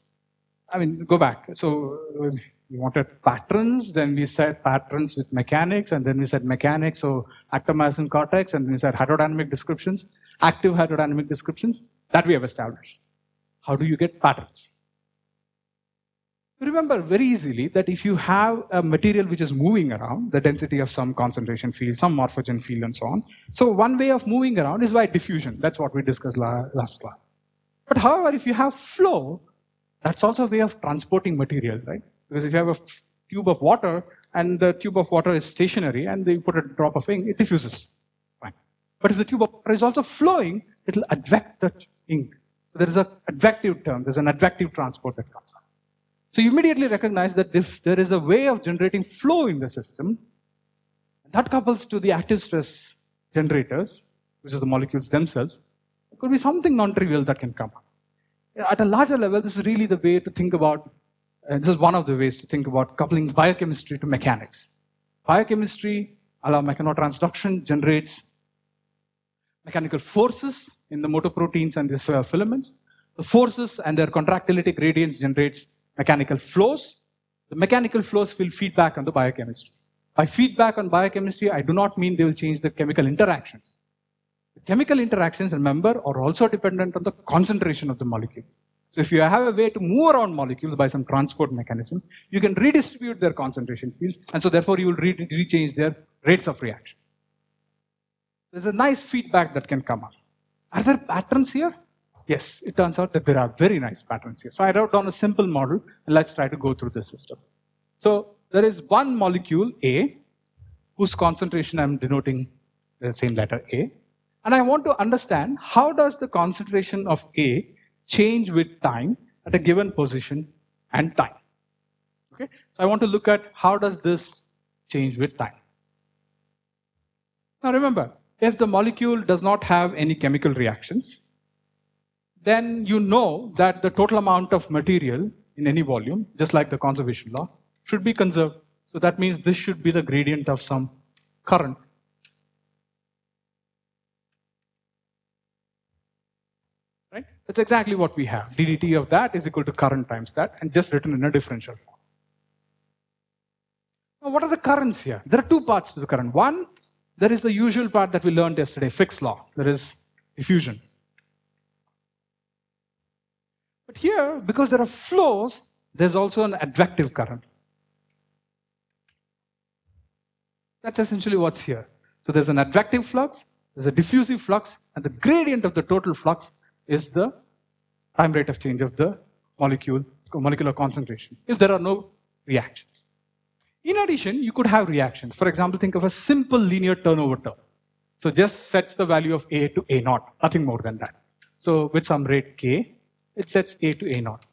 I mean, go back. So we wanted patterns, then we said patterns with mechanics, and then we said mechanics, so actomyosin cortex, and then we said hydrodynamic descriptions, active hydrodynamic descriptions, that we have established. How do you get patterns? Remember very easily that if you have a material which is moving around, the density of some concentration field, some morphogen field, and so on. So one way of moving around is by diffusion. That's what we discussed last class. But however, if you have flow, that's also a way of transporting material, right? Because if you have a tube of water and the tube of water is stationary and you put a drop of ink, it diffuses. But if the tube of water is also flowing, it will advect that ink. So there is an advective term, there's an advective transport that comes up. So you immediately recognize that if there is a way of generating flow in the system, that couples to the active stress generators, which is the molecules themselves, could be something non-trivial that can come up. At a larger level, this is really the way to think about and this is one of the ways to think about coupling biochemistry to mechanics. Biochemistry, a mechanotransduction, generates mechanical forces in the motor proteins and these uh, filaments. The forces and their contractility gradients generates mechanical flows. The mechanical flows will feed back on the biochemistry. By feedback on biochemistry, I do not mean they will change the chemical interactions. The chemical interactions, remember, are also dependent on the concentration of the molecules. So if you have a way to move around molecules by some transport mechanism, you can redistribute their concentration fields, and so therefore you will re rechange their rates of reaction. There's a nice feedback that can come up. Are there patterns here? Yes, it turns out that there are very nice patterns here. So I wrote down a simple model, and let's try to go through the system. So there is one molecule, A, whose concentration I'm denoting the same letter A. And I want to understand how does the concentration of A change with time at a given position and time. Okay, so I want to look at how does this change with time. Now remember, if the molecule does not have any chemical reactions, then you know that the total amount of material in any volume, just like the conservation law, should be conserved. So that means this should be the gradient of some current. Right? That's exactly what we have. ddt of that is equal to current times that and just written in a differential form. Now, what are the currents here? There are two parts to the current. One, there is the usual part that we learned yesterday, Fick's law. There is diffusion. But here, because there are flows, there's also an advective current. That's essentially what's here. So there's an advective flux, there's a diffusive flux, and the gradient of the total flux is the time rate of change of the molecule, molecular concentration, if there are no reactions. In addition, you could have reactions. For example, think of a simple linear turnover term. So just sets the value of A to A naught, nothing more than that. So with some rate K, it sets A to A naught.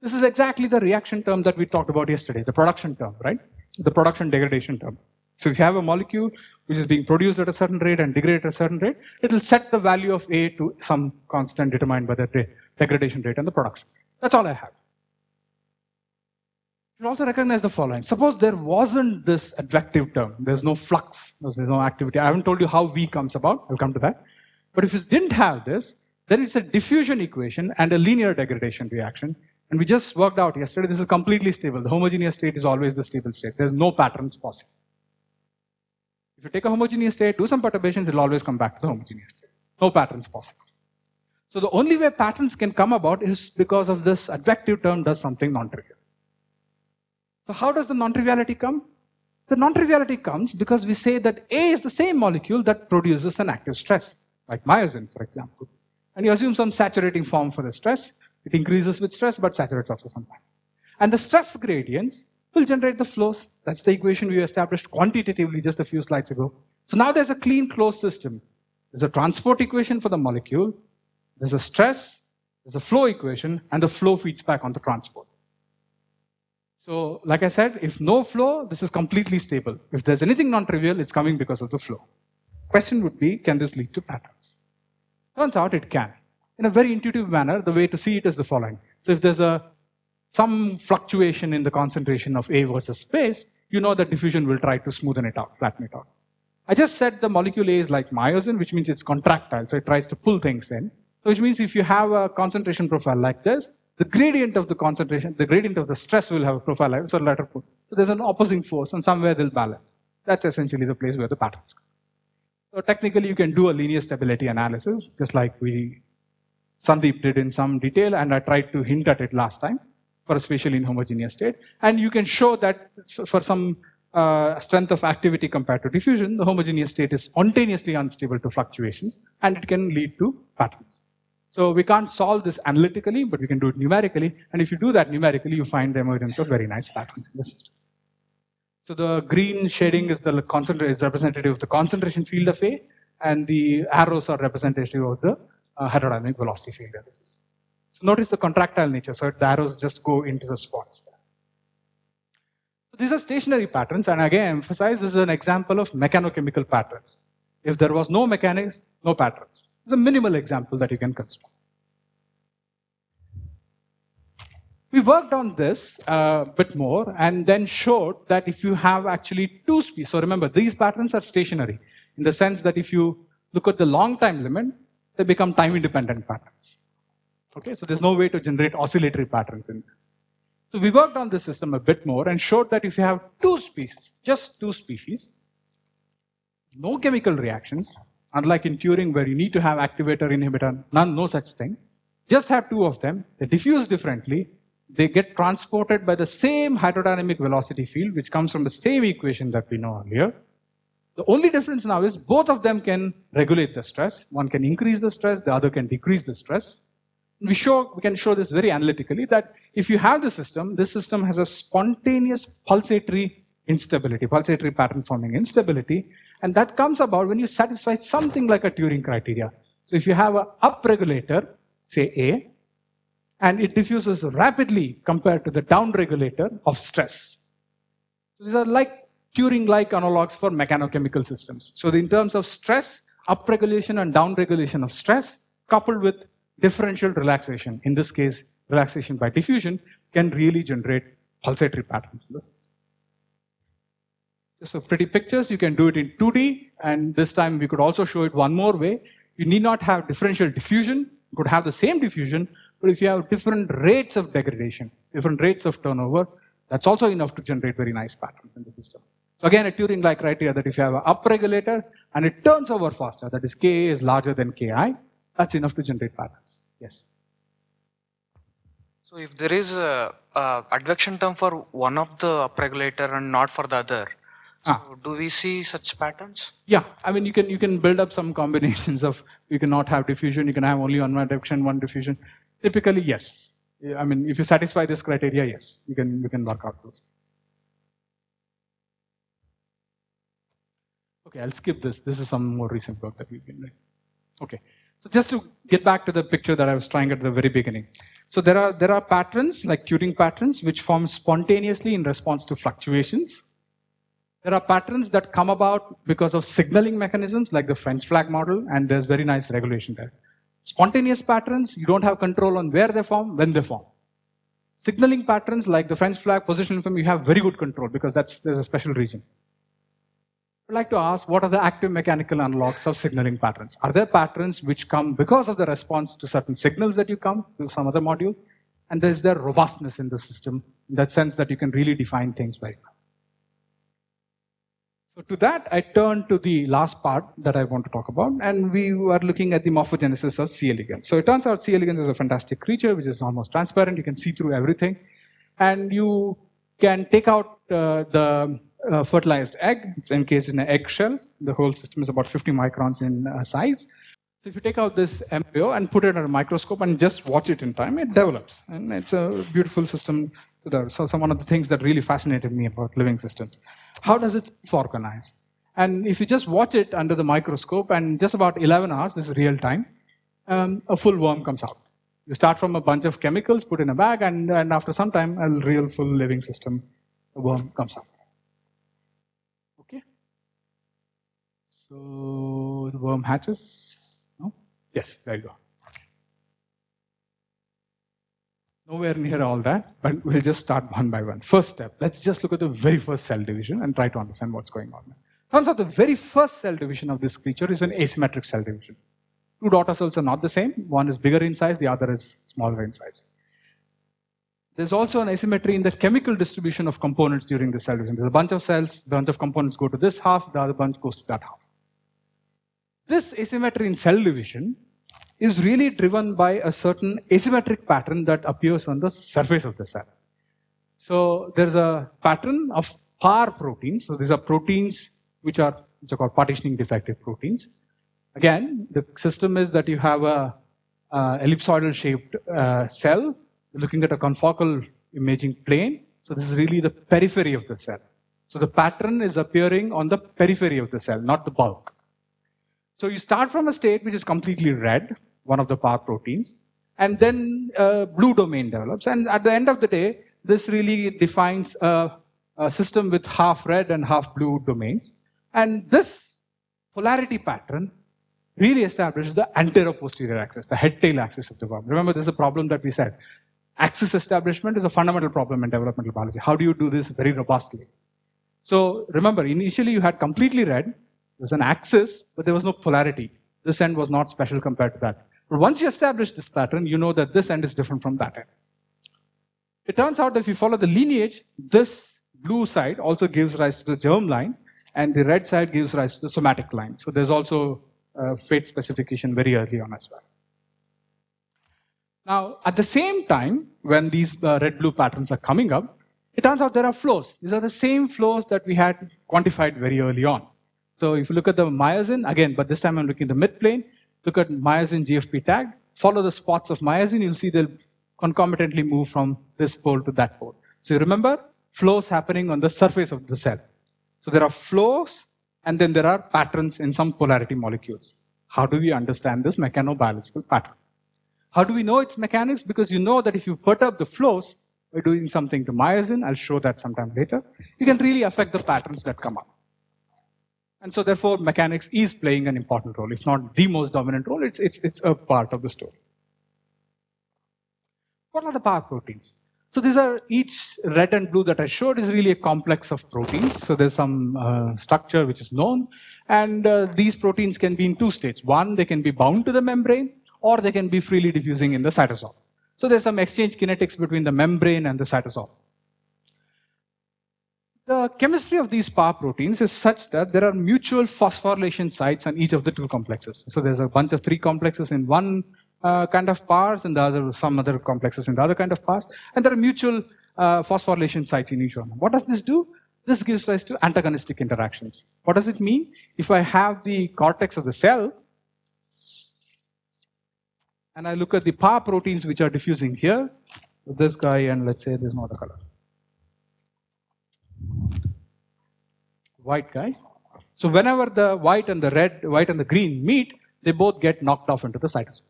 This is exactly the reaction term that we talked about yesterday, the production term, right? The production degradation term. So if you have a molecule which is being produced at a certain rate and degraded at a certain rate, it will set the value of A to some constant determined by the degradation rate and the production. That's all I have. You also recognize the following. Suppose there wasn't this advective term. There's no flux. There's no activity. I haven't told you how V comes about. I'll come to that. But if you didn't have this, then it's a diffusion equation and a linear degradation reaction. And we just worked out yesterday, this is completely stable. The homogeneous state is always the stable state. There's no patterns possible. If you take a homogeneous state, do some perturbations, it'll always come back to the homogeneous state. No patterns possible. So the only way patterns can come about is because of this advective term does something non-trivial. So how does the non-triviality come? The non-triviality comes because we say that A is the same molecule that produces an active stress, like myosin, for example. And you assume some saturating form for the stress. It increases with stress, but saturates also sometimes. And the stress gradients will generate the flows. That's the equation we established quantitatively just a few slides ago. So now there's a clean closed system. There's a transport equation for the molecule. There's a stress, there's a flow equation, and the flow feeds back on the transport. So, like I said, if no flow, this is completely stable. If there's anything non-trivial, it's coming because of the flow. Question would be, can this lead to patterns? Turns out it can. In a very intuitive manner, the way to see it is the following. So if there's a some fluctuation in the concentration of A versus space, you know that diffusion will try to smoothen it out, flatten it out. I just said the molecule A is like myosin, which means it's contractile, so it tries to pull things in. So which means if you have a concentration profile like this, the gradient of the concentration, the gradient of the stress will have a profile like so lateral pull. So there's an opposing force and somewhere they'll balance. That's essentially the place where the patterns come. So technically you can do a linear stability analysis, just like we, Sandeep did in some detail, and I tried to hint at it last time for a spatially inhomogeneous state. And you can show that for some uh, strength of activity compared to diffusion, the homogeneous state is spontaneously unstable to fluctuations, and it can lead to patterns. So we can't solve this analytically, but we can do it numerically. And if you do that numerically, you find the emergence of very nice patterns in the system. So the green shading is the is representative of the concentration field of A, and the arrows are representative of the uh, hydrodynamic velocity field of the system. So notice the contractile nature. So the arrows just go into the spots there. So these are stationary patterns, and again, emphasize this is an example of mechanochemical patterns. If there was no mechanics, no patterns. It's a minimal example that you can construct. We worked on this a uh, bit more and then showed that if you have actually two species, so remember, these patterns are stationary in the sense that if you look at the long time limit, they become time independent patterns. Okay, so there's no way to generate oscillatory patterns in this. So we worked on this system a bit more and showed that if you have two species, just two species, no chemical reactions, Unlike in Turing, where you need to have activator, inhibitor, none, no such thing. Just have two of them. They diffuse differently. They get transported by the same hydrodynamic velocity field, which comes from the same equation that we know earlier. The only difference now is both of them can regulate the stress. One can increase the stress, the other can decrease the stress. We show, we can show this very analytically that if you have the system, this system has a spontaneous pulsatory instability, pulsatory pattern forming instability, and that comes about when you satisfy something like a Turing criteria. So if you have an up regulator, say A, and it diffuses rapidly compared to the down regulator of stress. So these are like Turing-like analogs for mechanochemical systems. So in terms of stress, upregulation and downregulation of stress, coupled with differential relaxation, in this case, relaxation by diffusion, can really generate pulsatory patterns in the system. Just so pretty pictures, you can do it in 2D, and this time we could also show it one more way. You need not have differential diffusion. You could have the same diffusion, but if you have different rates of degradation, different rates of turnover, that's also enough to generate very nice patterns in the system. So again, a Turing-like criteria that if you have an upregulator and it turns over faster, that is Ka is larger than Ki, that's enough to generate patterns. Yes. So if there is a, a advection term for one of the upregulator and not for the other, Ah. so do we see such patterns? Yeah, I mean, you can you can build up some combinations *laughs* of you cannot have diffusion, you can have only one advection, one diffusion. Typically, yes. I mean, if you satisfy this criteria, yes, you can you can work out those. Okay, I'll skip this. This is some more recent work that we've been doing. Okay, so just to get back to the picture that I was trying at the very beginning. So there are there are patterns like Turing patterns which form spontaneously in response to fluctuations. There are patterns that come about because of signaling mechanisms like the French flag model, and there's very nice regulation there. Spontaneous patterns, you don't have control on where they form, when they form. Signaling patterns like the French flag position film, you have very good control because that's there's a special region. I'd like to ask, what are the active mechanical analogs of signaling patterns? Are there patterns which come because of the response to certain signals that you come to some other module? And is there robustness in the system in that sense that you can really define things very well? So to that, I turn to the last part that I want to talk about, and we were looking at the morphogenesis of C. elegans. So it turns out C. elegans is a fantastic creature which is almost transparent. You can see through everything, and you can take out uh, the uh, fertilized egg. It's encased in an eggshell. The whole system is about 50 microns in uh, size. So if you take out this embryo and put it under a microscope and just watch it in time, it develops, and it's a beautiful system. So, so one of the things that really fascinated me about living systems. How does it organize? And if you just watch it under the microscope, and just about 11 hours, this is real time, um, a full worm comes out. You start from a bunch of chemicals, put in a bag, and, and after some time, a real full living system, a worm comes out. So the worm hatches. No? Yes, there you go. Nowhere near all that, but we'll just start one by one. First step, let's just look at the very first cell division and try to understand what's going on. Turns out the very first cell division of this creature is an asymmetric cell division. Two daughter cells are not the same. One is bigger in size, the other is smaller in size. There's also an asymmetry in the chemical distribution of components during the cell division. There's a bunch of cells, a bunch of components go to this half, the other bunch goes to that half. This asymmetry in cell division is really driven by a certain asymmetric pattern that appears on the surface of the cell. So there's a pattern of PAR proteins. So these are proteins which are, which are called partitioning defective proteins. Again, the system is that you have a, a ellipsoidal shaped uh, cell looking at a confocal imaging plane. So this is really the periphery of the cell. So the pattern is appearing on the periphery of the cell, not the bulk. So you start from a state which is completely red, one of the PAR proteins, and then a blue domain develops. And at the end of the day, this really defines a, a system with half red and half blue domains. And this polarity pattern really establishes the antero-posterior axis, the head-tail axis of the worm. Remember, this is a problem that we said. Axis establishment is a fundamental problem in developmental biology. How do you do this very robustly? So remember, initially you had completely red, there's an axis, but there was no polarity. This end was not special compared to that. But once you establish this pattern, you know that this end is different from that end. It turns out that if you follow the lineage, this blue side also gives rise to the germ line, and the red side gives rise to the somatic line. So there's also fate specification very early on as well. Now, at the same time, when these uh, red-blue patterns are coming up, it turns out there are flows. These are the same flows that we had quantified very early on. So if you look at the myosin, again, but this time I'm looking at the midplane, look at myosin GFP tag, follow the spots of myosin, you'll see they'll concomitantly move from this pole to that pole. So you remember, flows happening on the surface of the cell. So there are flows, and then there are patterns in some polarity molecules. How do we understand this mechanobiological pattern? How do we know its mechanics? Because you know that if you perturb the flows by doing something to myosin, I'll show that sometime later, you can really affect the patterns that come up. And so therefore mechanics is playing an important role. It's not the most dominant role, it's, it's, it's a part of the story. What are the PAR proteins? So these are each red and blue that I showed is really a complex of proteins. So there's some uh, structure which is known. And uh, these proteins can be in two states. One, they can be bound to the membrane or they can be freely diffusing in the cytosol. So there's some exchange kinetics between the membrane and the cytosol. The chemistry of these PAR proteins is such that there are mutual phosphorylation sites on each of the two complexes. So there's a bunch of three complexes in one uh, kind of PARs and the other, some other complexes in the other kind of PARs. And there are mutual uh, phosphorylation sites in each one. What does this do? This gives rise to antagonistic interactions. What does it mean? If I have the cortex of the cell, and I look at the PAR proteins which are diffusing here, this guy and let's say there's no other color. White guy. So whenever the white and the red, white and the green meet, they both get knocked off into the cytosol.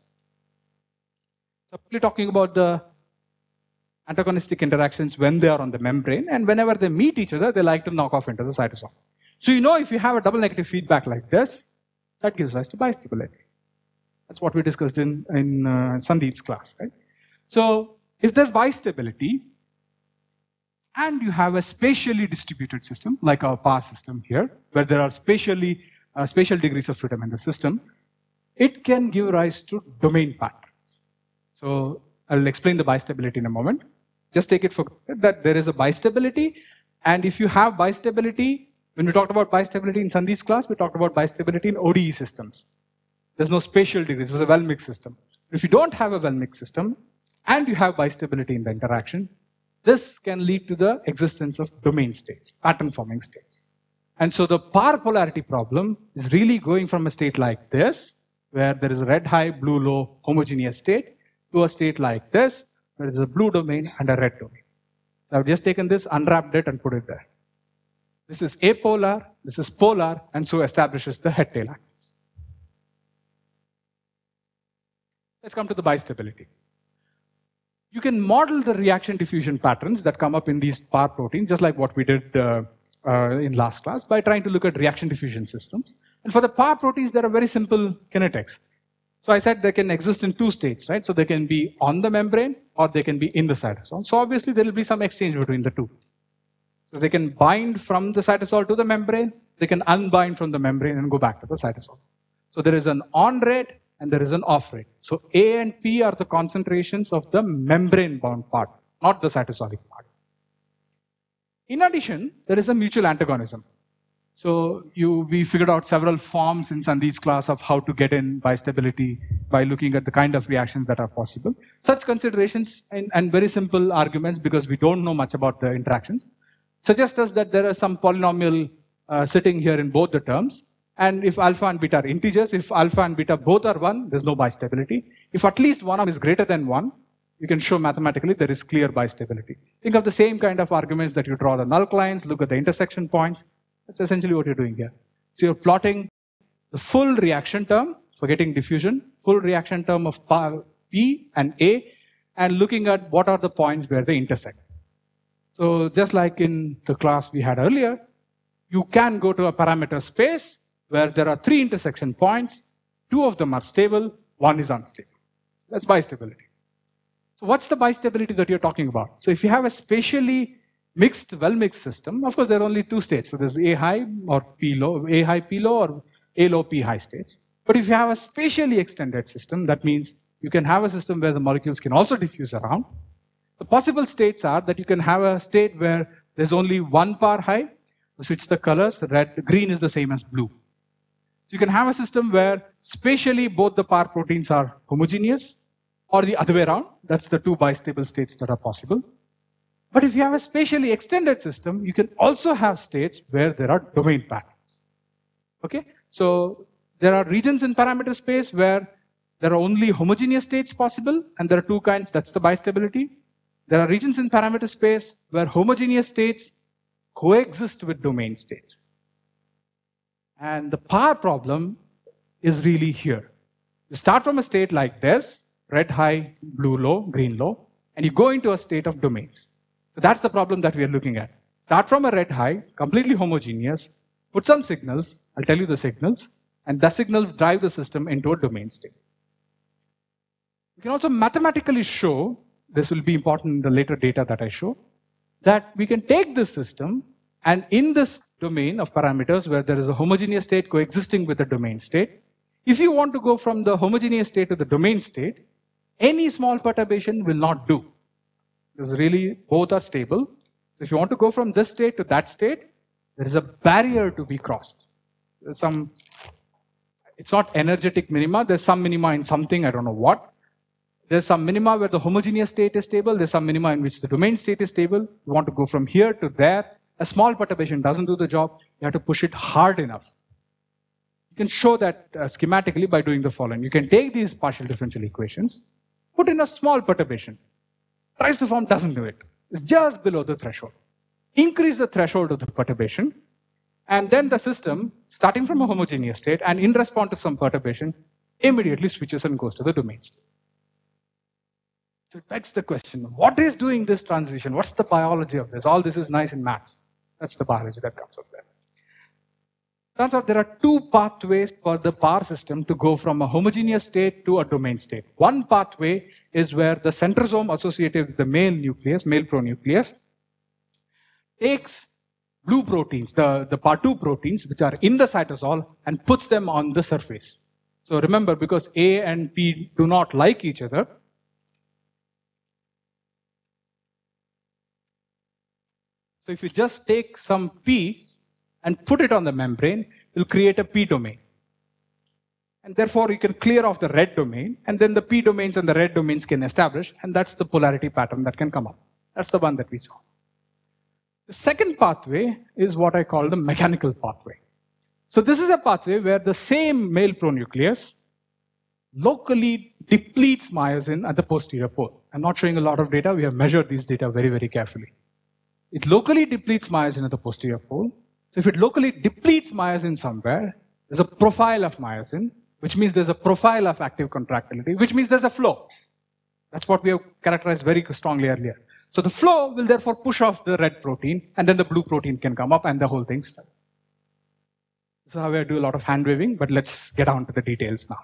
So we're talking about the antagonistic interactions when they are on the membrane, and whenever they meet each other, they like to knock off into the cytosol. So you know if you have a double negative feedback like this, that gives rise to bistability. That's what we discussed in, in uh, Sandeep's class, right? So if there's bistability, and you have a spatially distributed system, like our PAR system here, where there are spatially, uh, spatial degrees of freedom in the system, it can give rise to domain patterns. So I'll explain the bistability in a moment. Just take it for granted that there is a bistability, and if you have bistability, when we talked about bistability in Sandeep's class, we talked about bistability in ODE systems. There's no spatial degrees. It was a well-mixed system. If you don't have a well-mixed system and you have bistability in the interaction, this can lead to the existence of domain states, pattern forming states. And so the PAR polarity problem is really going from a state like this, where there is a red high, blue low, homogeneous state, to a state like this, where there is a blue domain and a red domain. So I've just taken this, unwrapped it, and put it there. This is apolar, this is polar, and so establishes the head-tail axis. Let's come to the bistability. You can model the reaction diffusion patterns that come up in these PAR proteins, just like what we did uh, uh, in last class, by trying to look at reaction diffusion systems. And for the PAR proteins, there are very simple kinetics. So I said they can exist in two states, right? So they can be on the membrane or they can be in the cytosol. So obviously there will be some exchange between the two. So they can bind from the cytosol to the membrane, they can unbind from the membrane and go back to the cytosol. So there is an on rate and there is an off rate. So A and P are the concentrations of the membrane bound part, not the cytosolic part. In addition, there is a mutual antagonism. So you, we figured out several forms in Sandeep's class of how to get in by stability by looking at the kind of reactions that are possible. Such considerations and, and very simple arguments because we don't know much about the interactions suggest us that there are some polynomial uh, sitting here in both the terms and if alpha and beta are integers, if alpha and beta both are 1, there's no bistability. If at least one of them is greater than 1, you can show mathematically there is clear bistability. Think of the same kind of arguments that you draw the null lines, look at the intersection points. That's essentially what you're doing here. So you're plotting the full reaction term, forgetting diffusion, full reaction term of P and A, and looking at what are the points where they intersect. So just like in the class we had earlier, you can go to a parameter space where there are three intersection points, two of them are stable, one is unstable. That's bistability. So what's the bistability that you're talking about? So if you have a spatially mixed, well-mixed system, of course there are only two states. So there's A high or P low, A high P low or A low P high states. But if you have a spatially extended system, that means you can have a system where the molecules can also diffuse around. The possible states are that you can have a state where there's only one PAR high, switch the colors, red, green is the same as blue. So you can have a system where spatially both the PAR proteins are homogeneous or the other way around. That's the two bistable states that are possible. But if you have a spatially extended system, you can also have states where there are domain patterns. Okay? So there are regions in parameter space where there are only homogeneous states possible, and there are two kinds, that's the bistability. There are regions in parameter space where homogeneous states coexist with domain states. And the PAR problem is really here. You start from a state like this, red high, blue low, green low, and you go into a state of domains. So that's the problem that we are looking at. Start from a red high, completely homogeneous, put some signals, I'll tell you the signals, and the signals drive the system into a domain state. You can also mathematically show this will be important in the later data that I show, that we can take this system and in this domain of parameters where there is a homogeneous state coexisting with a domain state, if you want to go from the homogeneous state to the domain state, any small perturbation will not do. Because really both are stable. So if you want to go from this state to that state, there is a barrier to be crossed. There's some, it's not energetic minima, there's some minima in something, I don't know what. There's some minima where the homogeneous state is stable, there's some minima in which the domain state is stable. You want to go from here to there, a small perturbation doesn't do the job, you have to push it hard enough. You can show that uh, schematically by doing the following. You can take these partial differential equations, put in a small perturbation. Tries to form, doesn't do it. It's just below the threshold. Increase the threshold of the perturbation, and then the system, starting from a homogeneous state and in response to some perturbation, immediately switches and goes to the domain state. So it begs the question, what is doing this transition? What's the biology of this? All this is nice in maths. That's the biology that comes up there. Turns out there are two pathways for the PAR system to go from a homogeneous state to a domain state. One pathway is where the centrosome associated with the male nucleus, male pronucleus, takes blue proteins, the, the PAR2 proteins, which are in the cytosol, and puts them on the surface. So remember, because A and P do not like each other, so if you just take some P and put it on the membrane, will create a P domain. And therefore, you can clear off the red domain, and then the P domains and the red domains can establish, and that's the polarity pattern that can come up. That's the one that we saw. The second pathway is what I call the mechanical pathway. So this is a pathway where the same male pronucleus locally depletes myosin at the posterior pole. I'm not showing a lot of data. We have measured these data very, very carefully. It locally depletes myosin at the posterior pole. So if it locally depletes myosin somewhere, there's a profile of myosin, which means there's a profile of active contractility, which means there's a flow. That's what we have characterized very strongly earlier. So the flow will therefore push off the red protein, and then the blue protein can come up, and the whole thing starts. This is how I do a lot of hand waving, but let's get on to the details now.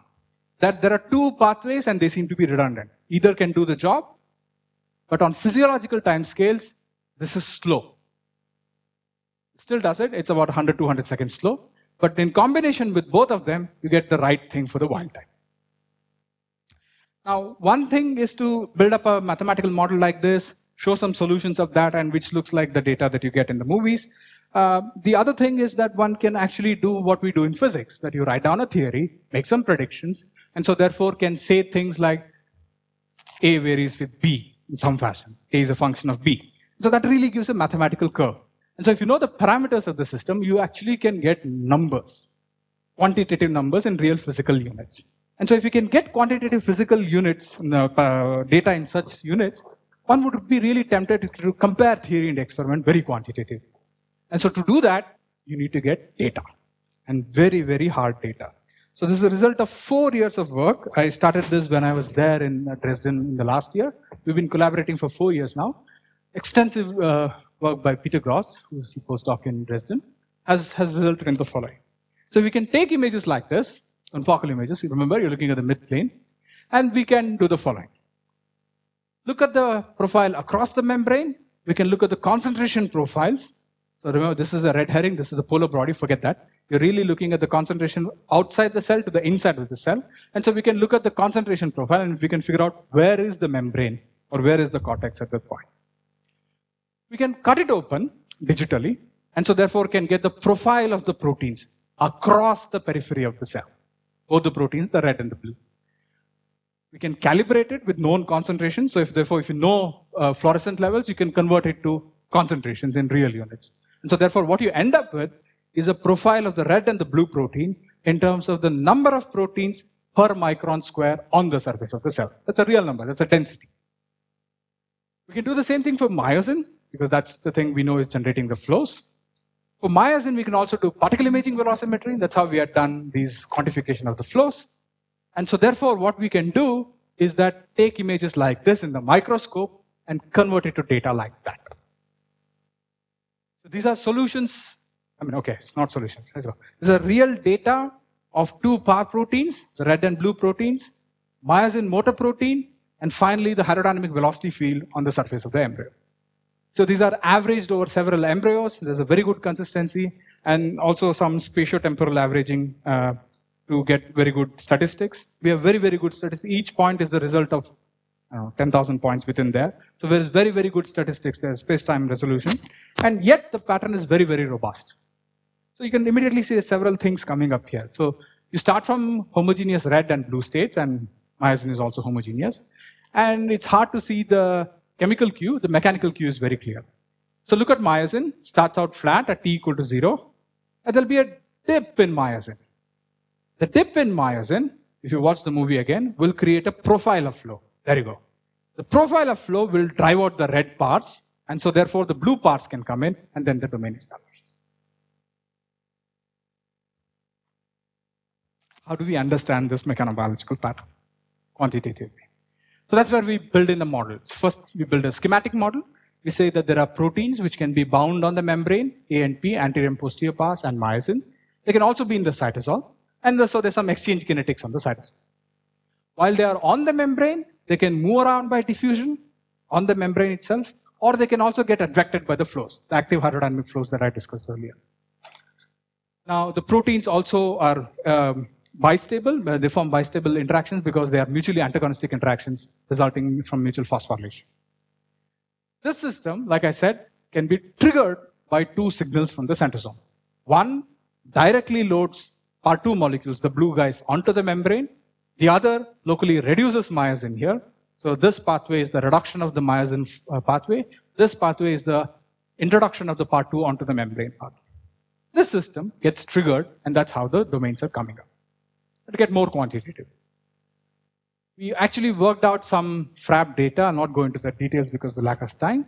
That there are two pathways, and they seem to be redundant. Either can do the job, but on physiological time scales, this is slow. Still does it. It's about 100, 200 seconds slow. But in combination with both of them, you get the right thing for the wild type. Now, one thing is to build up a mathematical model like this, show some solutions of that, and which looks like the data that you get in the movies. Uh, the other thing is that one can actually do what we do in physics, that you write down a theory, make some predictions, and so therefore can say things like A varies with B in some fashion. A is a function of B. So that really gives a mathematical curve. And so if you know the parameters of the system, you actually can get numbers, quantitative numbers in real physical units. And so if you can get quantitative physical units, uh, data in such units, one would be really tempted to compare theory and experiment very quantitative. And so to do that, you need to get data and very, very hard data. So this is a result of four years of work. I started this when I was there in Dresden in the last year. We've been collaborating for four years now. Extensive uh, work by Peter Gross, who's a postdoc in Dresden, has, has resulted in the following. So we can take images like this, confocal images. Remember, you're looking at the midplane, and we can do the following. Look at the profile across the membrane. We can look at the concentration profiles. So remember, this is a red herring. This is the polar body. Forget that. You're really looking at the concentration outside the cell to the inside of the cell. And so we can look at the concentration profile and we can figure out where is the membrane or where is the cortex at that point. We can cut it open digitally and so therefore can get the profile of the proteins across the periphery of the cell. Both the proteins, the red and the blue. We can calibrate it with known concentrations. So if therefore, if you know uh, fluorescent levels, you can convert it to concentrations in real units. And so therefore, what you end up with is a profile of the red and the blue protein in terms of the number of proteins per micron square on the surface of the cell. That's a real number. That's a density. We can do the same thing for myosin because that's the thing we know is generating the flows. For myosin, we can also do particle imaging velocimetry. That's how we have done these quantification of the flows. And so therefore, what we can do is that take images like this in the microscope and convert it to data like that. So these are solutions. I mean, okay, it's not solutions. These are real data of two PAR proteins, the red and blue proteins, myosin motor protein, and finally the hydrodynamic velocity field on the surface of the embryo. So these are averaged over several embryos. There's a very good consistency and also some spatiotemporal averaging uh, to get very good statistics. We have very, very good statistics. Each point is the result of 10,000 points within there. So there is very, very good statistics there, space-time resolution. And yet the pattern is very, very robust. So you can immediately see several things coming up here. So you start from homogeneous red and blue states, and myosin is also homogeneous. And it's hard to see the chemical cue. The mechanical cue is very clear. So look at myosin, starts out flat at t equal to zero, and there'll be a dip in myosin. The dip in myosin, if you watch the movie again, will create a profile of flow. There you go. The profile of flow will drive out the red PARs, and so therefore the blue PARs can come in, and then the domain establishes. How do we understand this mechanobiological pattern quantitatively? So that's where we build in the models. First, we build a schematic model. We say that there are proteins which can be bound on the membrane, A and P, anterior and posterior PARs, and myosin. They can also be in the cytosol. And so there's some exchange kinetics on the cytosol. While they are on the membrane, they can move around by diffusion on the membrane itself, or they can also get advected by the flows, the active hydrodynamic flows that I discussed earlier. Now, the proteins also are um, bistable. Uh, they form bistable interactions because they are mutually antagonistic interactions resulting from mutual phosphorylation. This system, like I said, can be triggered by two signals from the centrosome. One directly loads PAR2 molecules, the blue guys, onto the membrane. The other locally reduces myosin here. So this pathway is the reduction of the myosin uh, pathway. This pathway is the introduction of the PAR 2 onto the membrane pathway. This system gets triggered, and that's how the domains are coming up. To get more quantitative. We actually worked out some FRAP data. I'm not going into the details because of the lack of time.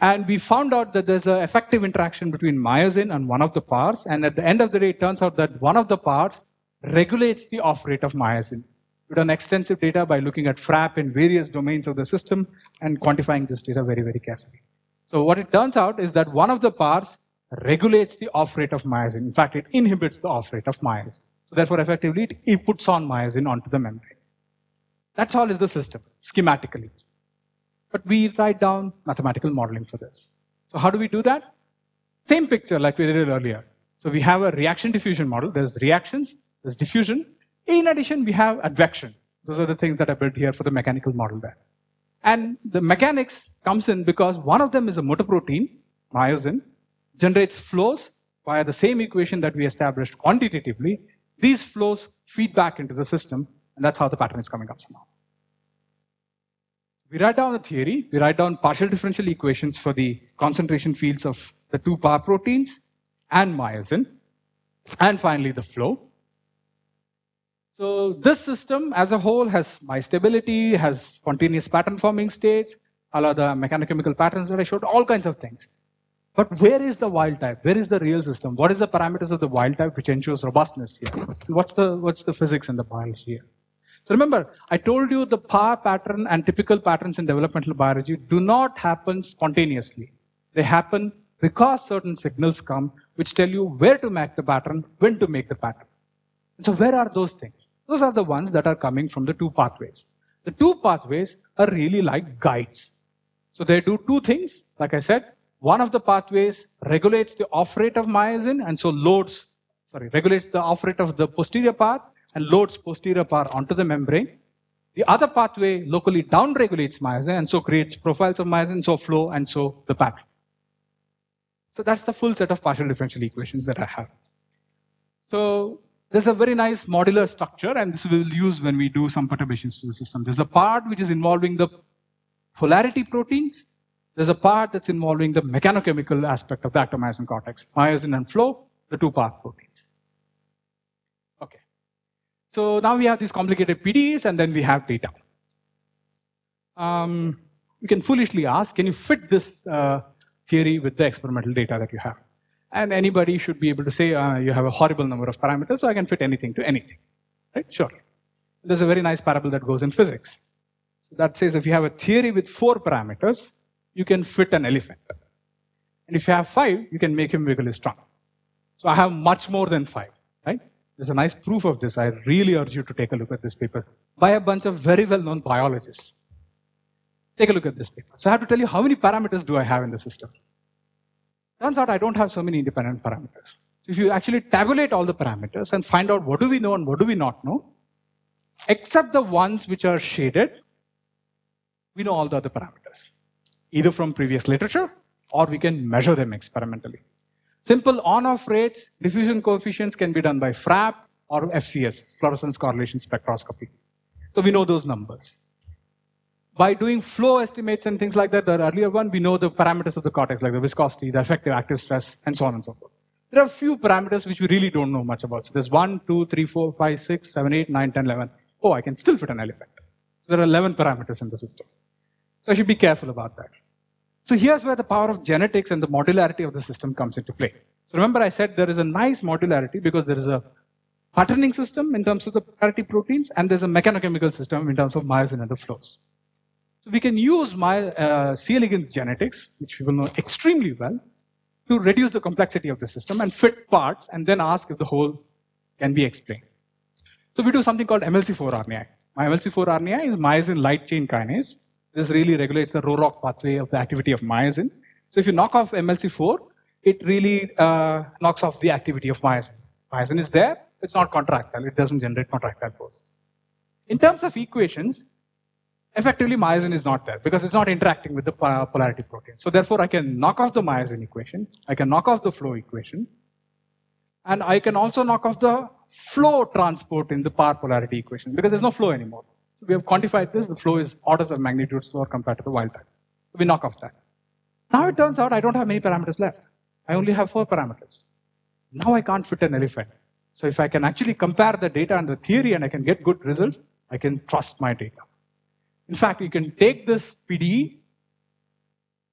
And we found out that there's an effective interaction between myosin and one of the PARs. And at the end of the day, it turns out that one of the PARs regulates the off rate of myosin. We've done extensive data by looking at FRAP in various domains of the system and quantifying this data very, very carefully. So what it turns out is that one of the parts regulates the off rate of myosin. In fact, it inhibits the off rate of myosin. So therefore, effectively, it puts on myosin onto the membrane. That's all is the system, schematically. But we write down mathematical modeling for this. So how do we do that? Same picture like we did earlier. So we have a reaction diffusion model. There's reactions, there's diffusion. In addition, we have advection. Those are the things that I built here for the mechanical model there. And the mechanics comes in because one of them is a motor protein, myosin, generates flows via the same equation that we established quantitatively. These flows feed back into the system, and that's how the pattern is coming up somehow. We write down the theory, we write down partial differential equations for the concentration fields of the two PAR proteins and myosin, and finally the flow. So this system as a whole has bistability, has spontaneous pattern forming states, all other mechanochemical patterns that I showed, all kinds of things. But where is the wild type? Where is the real system? What is the parameters of the wild type which ensures robustness here? What's the, what's the physics and the biology here? So remember, I told you the PAR pattern and typical patterns in developmental biology do not happen spontaneously. They happen because certain signals come which tell you where to make the pattern, when to make the pattern. And so where are those things? Those are the ones that are coming from the two pathways. The two pathways are really like guides. So they do two things. Like I said, one of the pathways regulates the off rate of myosin and so loads, sorry, regulates the off rate of the posterior PAR and loads posterior PAR onto the membrane. The other pathway locally downregulates myosin and so creates profiles of myosin, so flow and so the pattern. So that's the full set of partial differential equations that I have. So there's a very nice modular structure, and this we'll use when we do some perturbations to the system. There's a part which is involving the polarity proteins. There's a part that's involving the mechanochemical aspect of the actomyosin cortex, myosin and flow, the two PAR proteins. Okay. So now we have these complicated PDEs, and then we have data. Um, you can foolishly ask, can you fit this uh, theory with the experimental data that you have? And anybody should be able to say, uh, you have a horrible number of parameters, so I can fit anything to anything. Right? Sure. There's a very nice parable that goes in physics. So that says if you have a theory with four parameters, you can fit an elephant. And if you have five, you can make him really strong. So I have much more than five, right? There's a nice proof of this. I really urge you to take a look at this paper by a bunch of very well-known biologists. Take a look at this paper. So I have to tell you how many parameters do I have in the system. Turns out I don't have so many independent parameters. So if you actually tabulate all the parameters and find out what do we know and what do we not know, except the ones which are shaded, we know all the other parameters, either from previous literature or we can measure them experimentally. Simple on-off rates, diffusion coefficients can be done by FRAP or FCS, fluorescence correlation spectroscopy. So we know those numbers. By doing flow estimates and things like that, the earlier one, we know the parameters of the cortex, like the viscosity, the effective active stress, and so on and so forth. There are a few parameters which we really don't know much about. So there's 1, 2, 3, 4, 5, 6, 7, 8, 9, 10, 11. Oh, I can still fit an L elephant. So there are 11 parameters in the system. So I should be careful about that. So here's where the power of genetics and the modularity of the system comes into play. So remember I said there is a nice modularity because there is a patterning system in terms of the polarity proteins and there's a mechanochemical system in terms of myosin and the flows. So we can use my uh, C. elegans genetics, which people know extremely well, to reduce the complexity of the system and fit parts and then ask if the whole can be explained. So we do something called MLC4 RNAi. My MLC4 RNAi is myosin light chain kinase. This really regulates the Rho-ROCK pathway of the activity of myosin. So if you knock off MLC4, it really uh, knocks off the activity of myosin. Myosin is there, it's not contractile, it doesn't generate contractile forces. In terms of equations, effectively myosin is not there because it's not interacting with the polarity protein. So therefore I can knock off the myosin equation, I can knock off the flow equation, and I can also knock off the flow transport in the PAR polarity equation because there's no flow anymore. So we have quantified this, the flow is orders of magnitude slower compared to the wild type. So we knock off that. Now it turns out I don't have many parameters left. I only have four parameters. Now I can't fit an elephant. So if I can actually compare the data and the theory and I can get good results, I can trust my data. In fact, you can take this PDE,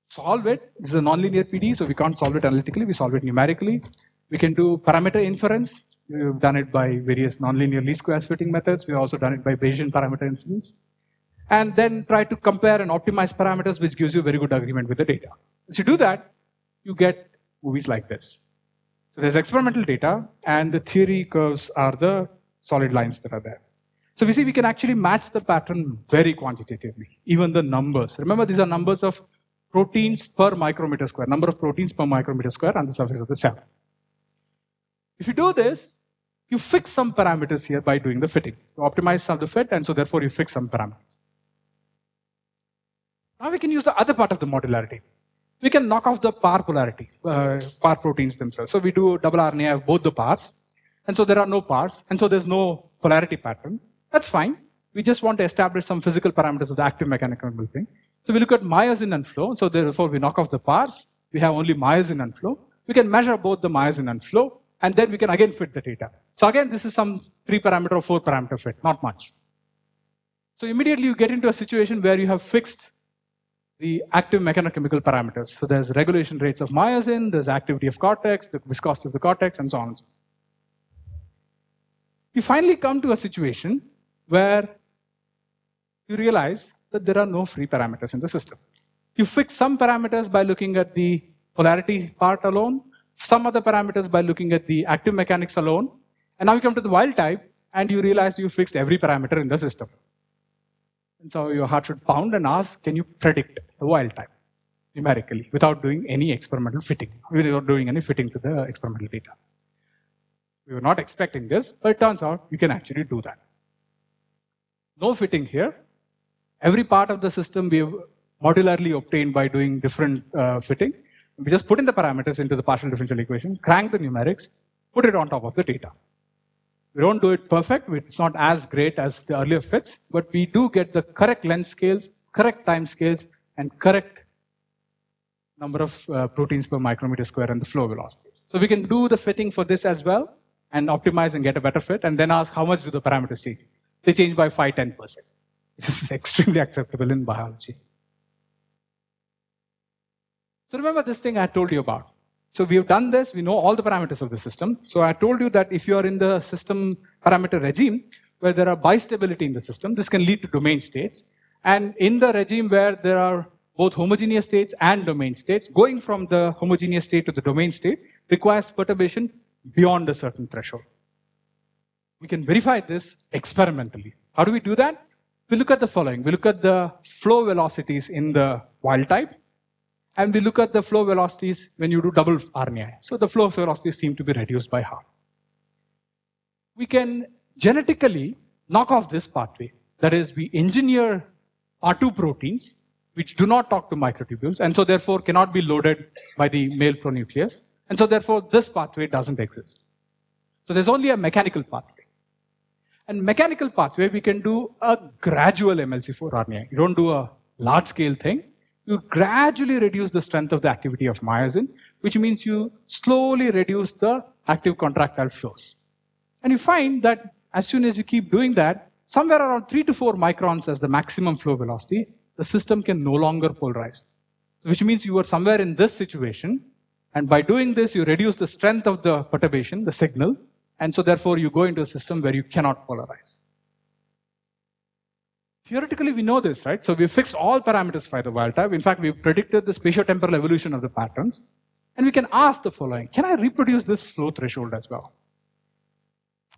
solve it. This is a nonlinear PDE, so we can't solve it analytically. We solve it numerically. We can do parameter inference. We've done it by various nonlinear least squares fitting methods. We've also done it by Bayesian parameter inference. And then try to compare and optimize parameters, which gives you very good agreement with the data. If you do that, you get movies like this. So there's experimental data, and the theory curves are the solid lines that are there. So we see we can actually match the pattern very quantitatively, even the numbers. Remember, these are numbers of proteins per micrometer square, number of proteins per micrometer square on the surface of the cell. If you do this, you fix some parameters here by doing the fitting. You optimize some of the fit, and so therefore you fix some parameters. Now we can use the other part of the modularity. We can knock off the par polarity, uh, par proteins themselves. So we do double RNA of both the PARs, and so there are no pars, and so there's no polarity pattern. That's fine. We just want to establish some physical parameters of the active mechanical thing. So we look at myosin and flow. So therefore we knock off the pars. We have only myosin and flow. We can measure both the myosin and flow, and then we can again fit the data. So again, this is some three parameter or four parameter fit, not much. So immediately you get into a situation where you have fixed the active mechanochemical parameters. So there's regulation rates of myosin, there's activity of cortex, the viscosity of the cortex, and so on. You finally come to a situation where you realize that there are no free parameters in the system. You fix some parameters by looking at the polarity part alone, some other parameters by looking at the active mechanics alone, and now you come to the wild type and you realize you fixed every parameter in the system. And so your heart should pound and ask, can you predict the wild type numerically without doing any experimental fitting, without doing any fitting to the experimental data? We were not expecting this, but it turns out you can actually do that no fitting here. Every part of the system we have modularly obtained by doing different uh, fitting. We just put in the parameters into the partial differential equation, crank the numerics, put it on top of the data. We don't do it perfect. It's not as great as the earlier fits, but we do get the correct length scales, correct time scales, and correct number of uh, proteins per micrometer square and the flow velocity. So we can do the fitting for this as well and optimize and get a better fit and then ask how much do the parameters change they change by 5 10%. This is *laughs* extremely acceptable in biology. So remember this thing I told you about. So we have done this, we know all the parameters of the system. So I told you that if you are in the system parameter regime where there are bistability in the system, this can lead to domain states. And in the regime where there are both homogeneous states and domain states, going from the homogeneous state to the domain state requires perturbation beyond a certain threshold. We can verify this experimentally. How do we do that? we look at the following. We look at the flow velocities in the wild type, and we look at the flow velocities when you do double RNAi. So the flow velocities seem to be reduced by half. We can genetically knock off this pathway. That is, we engineer R2 proteins which do not talk to microtubules and so therefore cannot be loaded by the male pronucleus. And so therefore this pathway doesn't exist. So there's only a mechanical pathway. And mechanical pathway, we can do a gradual MLC4 RNA. You don't do a large scale thing. You gradually reduce the strength of the activity of myosin, which means you slowly reduce the active contractile flows. And you find that as soon as you keep doing that, somewhere around three to four microns as the maximum flow velocity, the system can no longer polarize. Which means you are somewhere in this situation, and by doing this, you reduce the strength of the perturbation, the signal, and so therefore you go into a system where you cannot polarize. Theoretically, we know this, right? So we fixed all parameters for the wild type. In fact, we've predicted the spatiotemporal evolution of the patterns. And we can ask the following, can I reproduce this flow threshold as well?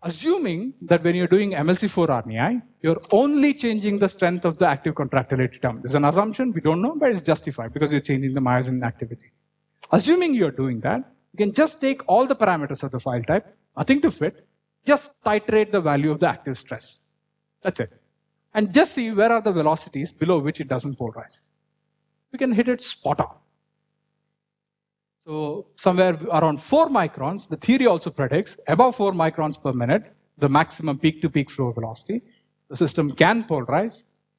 Assuming that when you're doing MLC4 RNAi, you're only changing the strength of the active contractility term. There's an assumption, we don't know, but it's justified because you're changing the myosin activity. Assuming you're doing that, you can just take all the parameters of the wild type, nothing to fit, just titrate the value of the active stress. That's it. And just see where are the velocities below which it doesn't polarize. We can hit it spot on. So somewhere around 4 microns, the theory also predicts above 4 microns per minute, the maximum peak-to-peak -peak flow velocity, the system can polarize,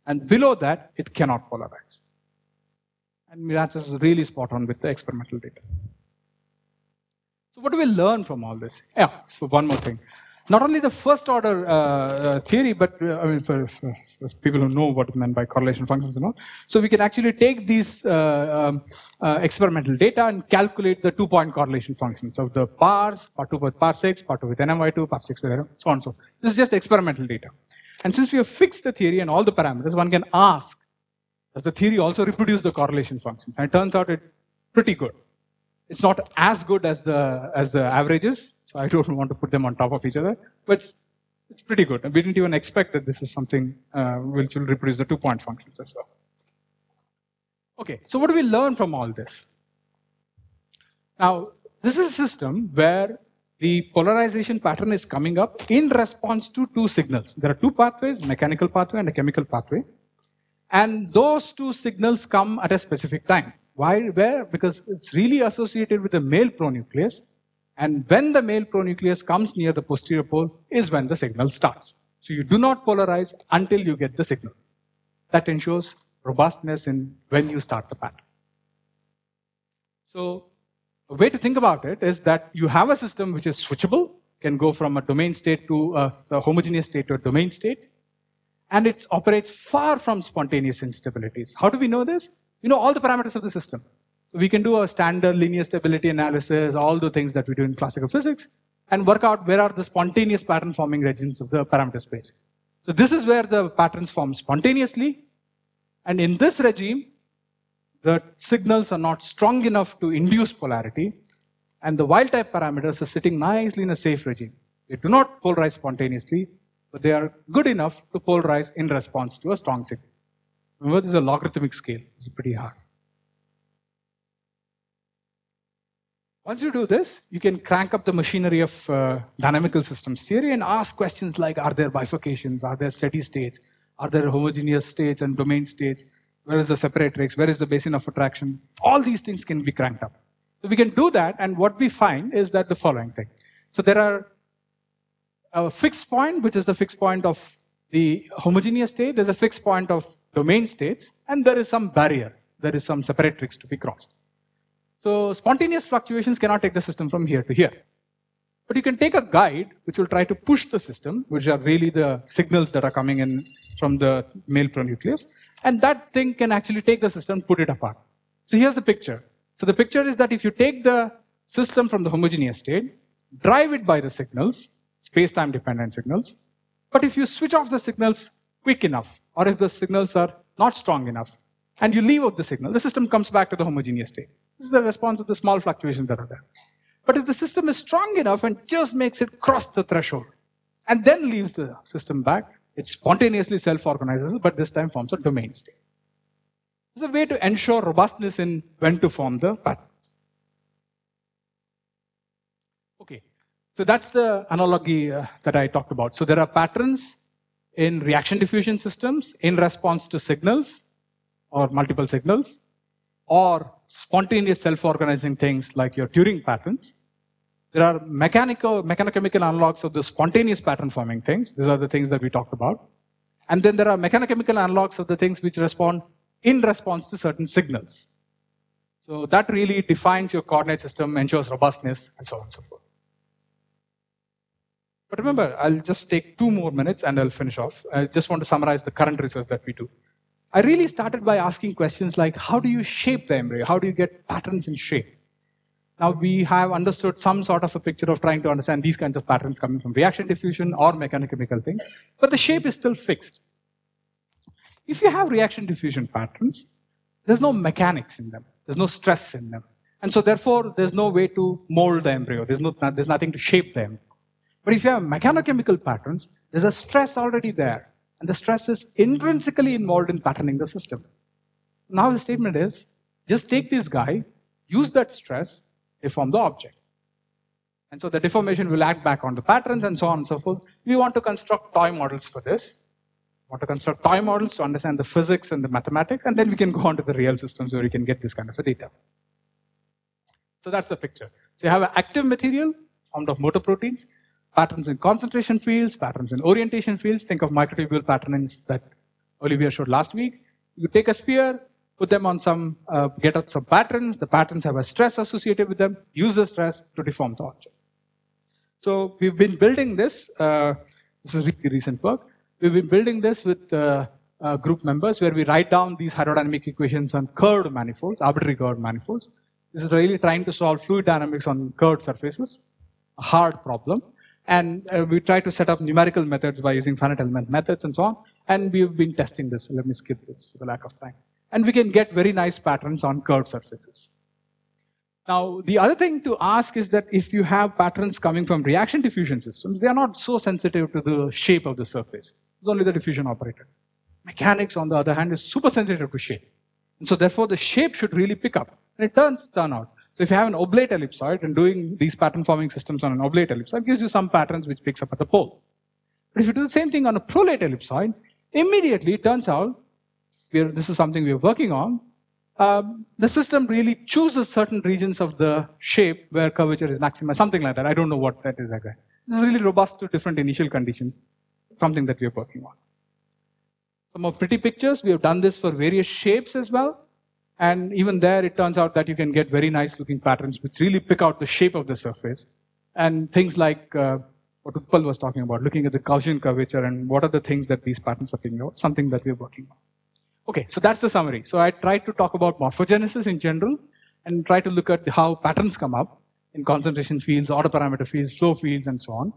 and below that, it cannot polarize. And that's is really spot on with the experimental data. So what do we learn from all this? Yeah, so one more thing not only the first order uh, uh, theory, but uh, I mean, for, for, for, people who know what meant by correlation functions and all. So we can actually take these uh, um, uh, experimental data and calculate the two-point correlation functions of the pars, PAR 2 with par 6, PAR 2 with NMY2, PAR 6 with NM, so on and so. This is just experimental data. And since we have fixed the theory and all the parameters, one can ask, does the theory also *laughs* reproduce the correlation functions? And it turns out it's pretty good. It's not as good as the, as the averages, so I don't want to put them on top of each other, but it's, it's pretty good. We didn't even expect that this is something uh, which will reproduce the two-point functions as well. Okay, so what do we learn from all this? Now, this is a system where the polarization pattern is coming up in response to two signals. There are two pathways, mechanical pathway and a chemical pathway. And those two signals come at a specific time. Why? Where? Because it's really associated with the male pronucleus and when the male pronucleus comes near the posterior pole is when the signal starts. So you do not polarize until you get the signal. That ensures robustness in when you start the pattern. So a way to think about it is that you have a system which is switchable, can go from a domain state to a, a homogeneous state to a domain state, and it operates far from spontaneous instabilities. How do we know this? You know all the parameters of the system. So we can do a standard linear stability analysis, all the things that we do in classical physics, and work out where are the spontaneous pattern forming regions of the parameter space. So this is where the patterns form spontaneously. And in this regime, the signals are not strong enough to induce polarity. And the wild type parameters are sitting nicely in a safe regime. They do not polarize spontaneously, but they are good enough to polarize in response to a strong signal. Remember, this is a logarithmic scale. It's pretty hard. Once you do this, you can crank up the machinery of uh, dynamical systems theory and ask questions like, are there bifurcations? Are there steady states? Are there homogeneous states and domain states? Where is the separatrix? Where is the basin of attraction? All these things can be cranked up. So we can do that, and what we find is that the following thing. So there are a fixed point, which is the fixed point of the homogeneous state. There's a fixed point of domain states, and there is some barrier. There is some separatrix to be crossed. So spontaneous fluctuations cannot take the system from here to here. But you can take a guide which will try to push the system, which are really the signals that are coming in from the male pronucleus. And that thing can actually take the system, put it apart. So here's the picture. So the picture is that if you take the system from the homogeneous state, drive it by the signals, space-time dependent signals, but if you switch off the signals quick enough, or if the signals are not strong enough, and you leave out the signal, the system comes back to the homogeneous state. This is the response of the small fluctuations that are there. But if the system is strong enough and just makes it cross the threshold and then leaves the system back, It spontaneously self-organizes, but this time forms a domain state. It's a way to ensure robustness in when to form the pattern. Okay, so that's the analogy uh, that I talked about. So there are patterns in reaction diffusion systems in response to signals or multiple signals or spontaneous self-organizing things like your Turing patterns. There are mechanical, mechanochemical analogs of the spontaneous pattern forming things. These are the things that we talked about. And then there are mechanochemical analogs of the things which respond in response to certain signals. So that really defines your coordinate system, ensures robustness, and so on and so forth. But remember, I'll just take two more minutes and I'll finish off. I just want to summarize the current research that we do. I really started by asking questions like, how do you shape the embryo? How do you get patterns in shape? Now we have understood some sort of a picture of trying to understand these kinds of patterns coming from reaction diffusion or mechanochemical things, but the shape is still fixed. If you have reaction diffusion patterns, there's no mechanics in them. There's no stress in them. And so therefore, there's no way to mold the embryo. There's, no, there's nothing to shape them. But if you have mechanochemical patterns, there's a stress already there. And the stress is intrinsically involved in patterning the system. Now the statement is, just take this guy, use that stress, deform the object. And so the deformation will act back on the patterns and so on and so forth. We want to construct toy models for this. We want to construct toy models to understand the physics and the mathematics, and then we can go on to the real systems where we can get this kind of a data. So that's the picture. So you have an active material formed of motor proteins, patterns in concentration fields, patterns in orientation fields. Think of microtubule patterns that Olivia showed last week. You take a sphere, put them on some, uh, get out some patterns. The patterns have a stress associated with them. Use the stress to deform the object. So we've been building this. Uh, this is really recent work. We've been building this with uh, uh, group members where we write down these hydrodynamic equations on curved manifolds, arbitrary curved manifolds. This is really trying to solve fluid dynamics on curved surfaces, a hard problem. And uh, we try to set up numerical methods by using finite element methods and so on. And we've been testing this. Let me skip this for the lack of time. And we can get very nice patterns on curved surfaces. Now, the other thing to ask is that if you have patterns coming from reaction diffusion systems, they are not so sensitive to the shape of the surface. It's only the diffusion operator. Mechanics, on the other hand, is super sensitive to shape. And so therefore, the shape should really pick up. And it turns turn out so if you have an oblate ellipsoid and doing these pattern forming systems on an oblate ellipsoid gives you some patterns which picks up at the pole. But if you do the same thing on a prolate ellipsoid, immediately it turns out, this is something we're working on, um, the system really chooses certain regions of the shape where curvature is maximized, something like that. I don't know what that is exactly. This is really robust to different initial conditions, something that we're working on. Some more pretty pictures. We have done this for various shapes as well. And even there, it turns out that you can get very nice looking patterns which really pick out the shape of the surface. And things like uh, what Utpal was talking about, looking at the Gaussian curvature and what are the things that these patterns are picking out, something that we're working on. Okay, so that's the summary. So I tried to talk about morphogenesis in general and try to look at how patterns come up in concentration fields, order parameter fields, flow fields, and so on.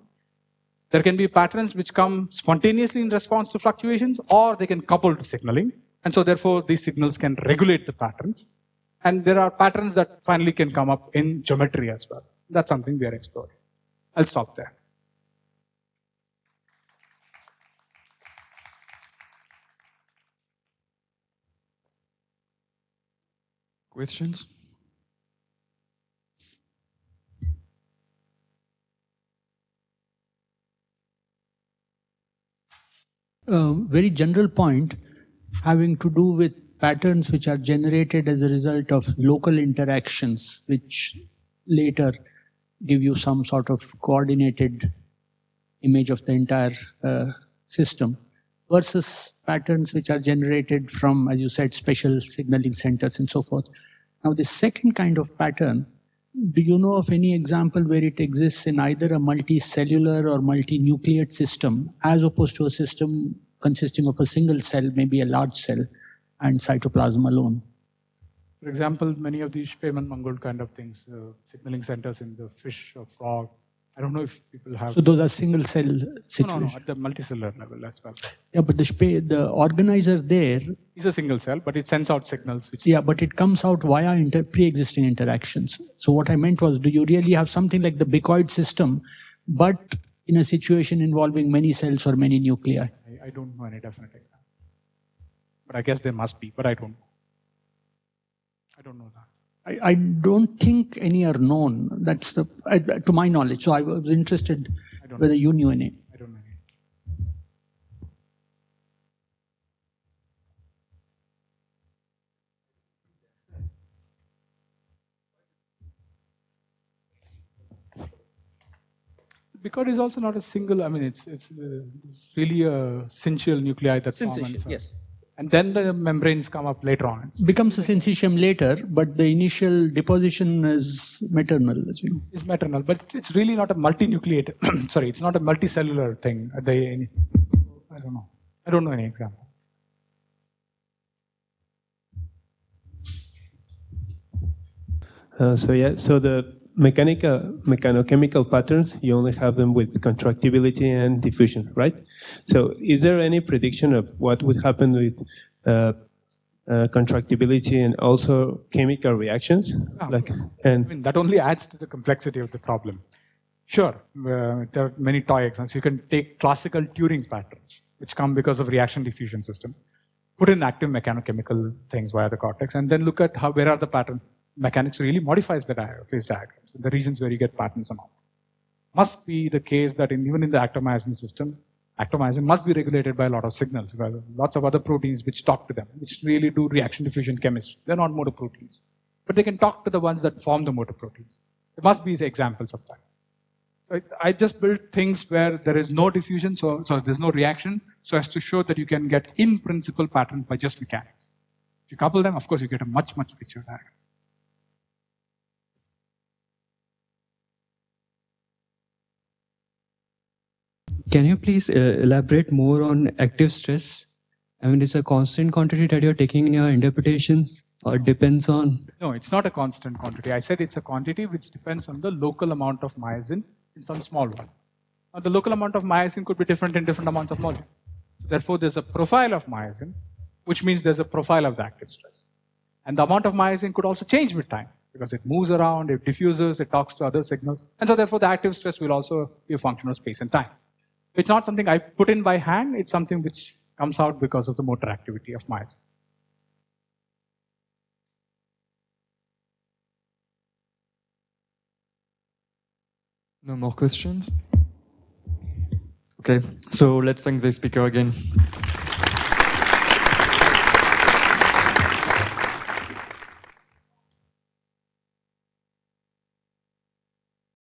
There can be patterns which come spontaneously in response to fluctuations, or they can couple to signaling. And so therefore these signals can regulate the patterns. And there are patterns that finally can come up in geometry as well. That's something we are exploring. I'll stop there. Questions? Uh, very general point having to do with patterns which are generated as a result of local interactions, which later give you some sort of coordinated image of the entire uh, system, versus patterns which are generated from, as you said, special signaling centers and so forth. Now, the second kind of pattern, do you know of any example where it exists in either a multicellular or multinucleate system, as opposed to a system consisting of a single cell, maybe a large cell, and cytoplasm alone. For example, many of these Spemann-Mangold kind of things, uh, signaling centers in the fish or frog. I don't know if people have. So those are single cell situations. No, no, no, at the multicellular level as well. Yeah, but the the organizer there is a single cell, but it sends out signals. Which yeah, but it comes out via inter pre-existing interactions. So what I meant was, do you really have something like the bicoid system, but in a situation involving many cells or many nuclei? I, I don't know any definite example. But I guess there must be, but I don't know. I don't know that. I, I don't think any are known. That's the, I, to my knowledge. So I was interested whether you knew any. I don't know any. Because it's also not a single. I mean, it's it's, uh, it's really a syncytial nuclei that's common, syncytium, so- yes. And then the membranes come up later on. Becomes a syncytium later, but the initial deposition is maternal, as you know. It's maternal, but it's- it's really not a multinucleate. *clears throat* sorry, it's not a multicellular thing. Are they any, I don't know. I don't know any example. Uh, so yeah, so the mechanical mechanochemical patterns you only have them with contractibility and diffusion, right? So is there any prediction of what would happen with uh, uh, contractibility and also chemical reactions? Ah, like I and mean, that only adds to the complexity of the problem. Sure, uh, there are many toy examples. You can take classical Turing patterns, which come because of reaction diffusion system, put in active mechanochemical things via the cortex, and then look at how where are the pattern mechanics really modifies the dia- phase diagrams, the regions where you get patterns and all. Must be the case that in, even in the actomyosin system, actomyosin must be regulated by a lot of signals. Lots of other proteins which talk to them, which really do reaction diffusion chemistry. They're not motor proteins, but they can talk to the ones that form the motor proteins. There must be examples of that. I just built things where there is no diffusion, so, so there's no reaction, so as to show that you can get in principle pattern by just mechanics. If you couple them, of course, you get a much, much richer diagram. Can you please uh, elaborate more on active stress? I mean, it's a constant quantity that you're taking in your interpretations, or depends on. No, it's not a constant quantity. I said it's a quantity which depends on the local amount of myosin in some small one. Now, the local amount of myosin could be different in different amounts of volume. Therefore, there's a profile of myosin, which means there's a profile of the active stress. And the amount of myosin could also change with time because it moves around, it diffuses, it talks to other signals. And so, therefore, the active stress will also be a function of space and time. It's not something I put in by hand, it's something which comes out because of the motor activity of myosin. No more questions? Okay, so let's thank the speaker again.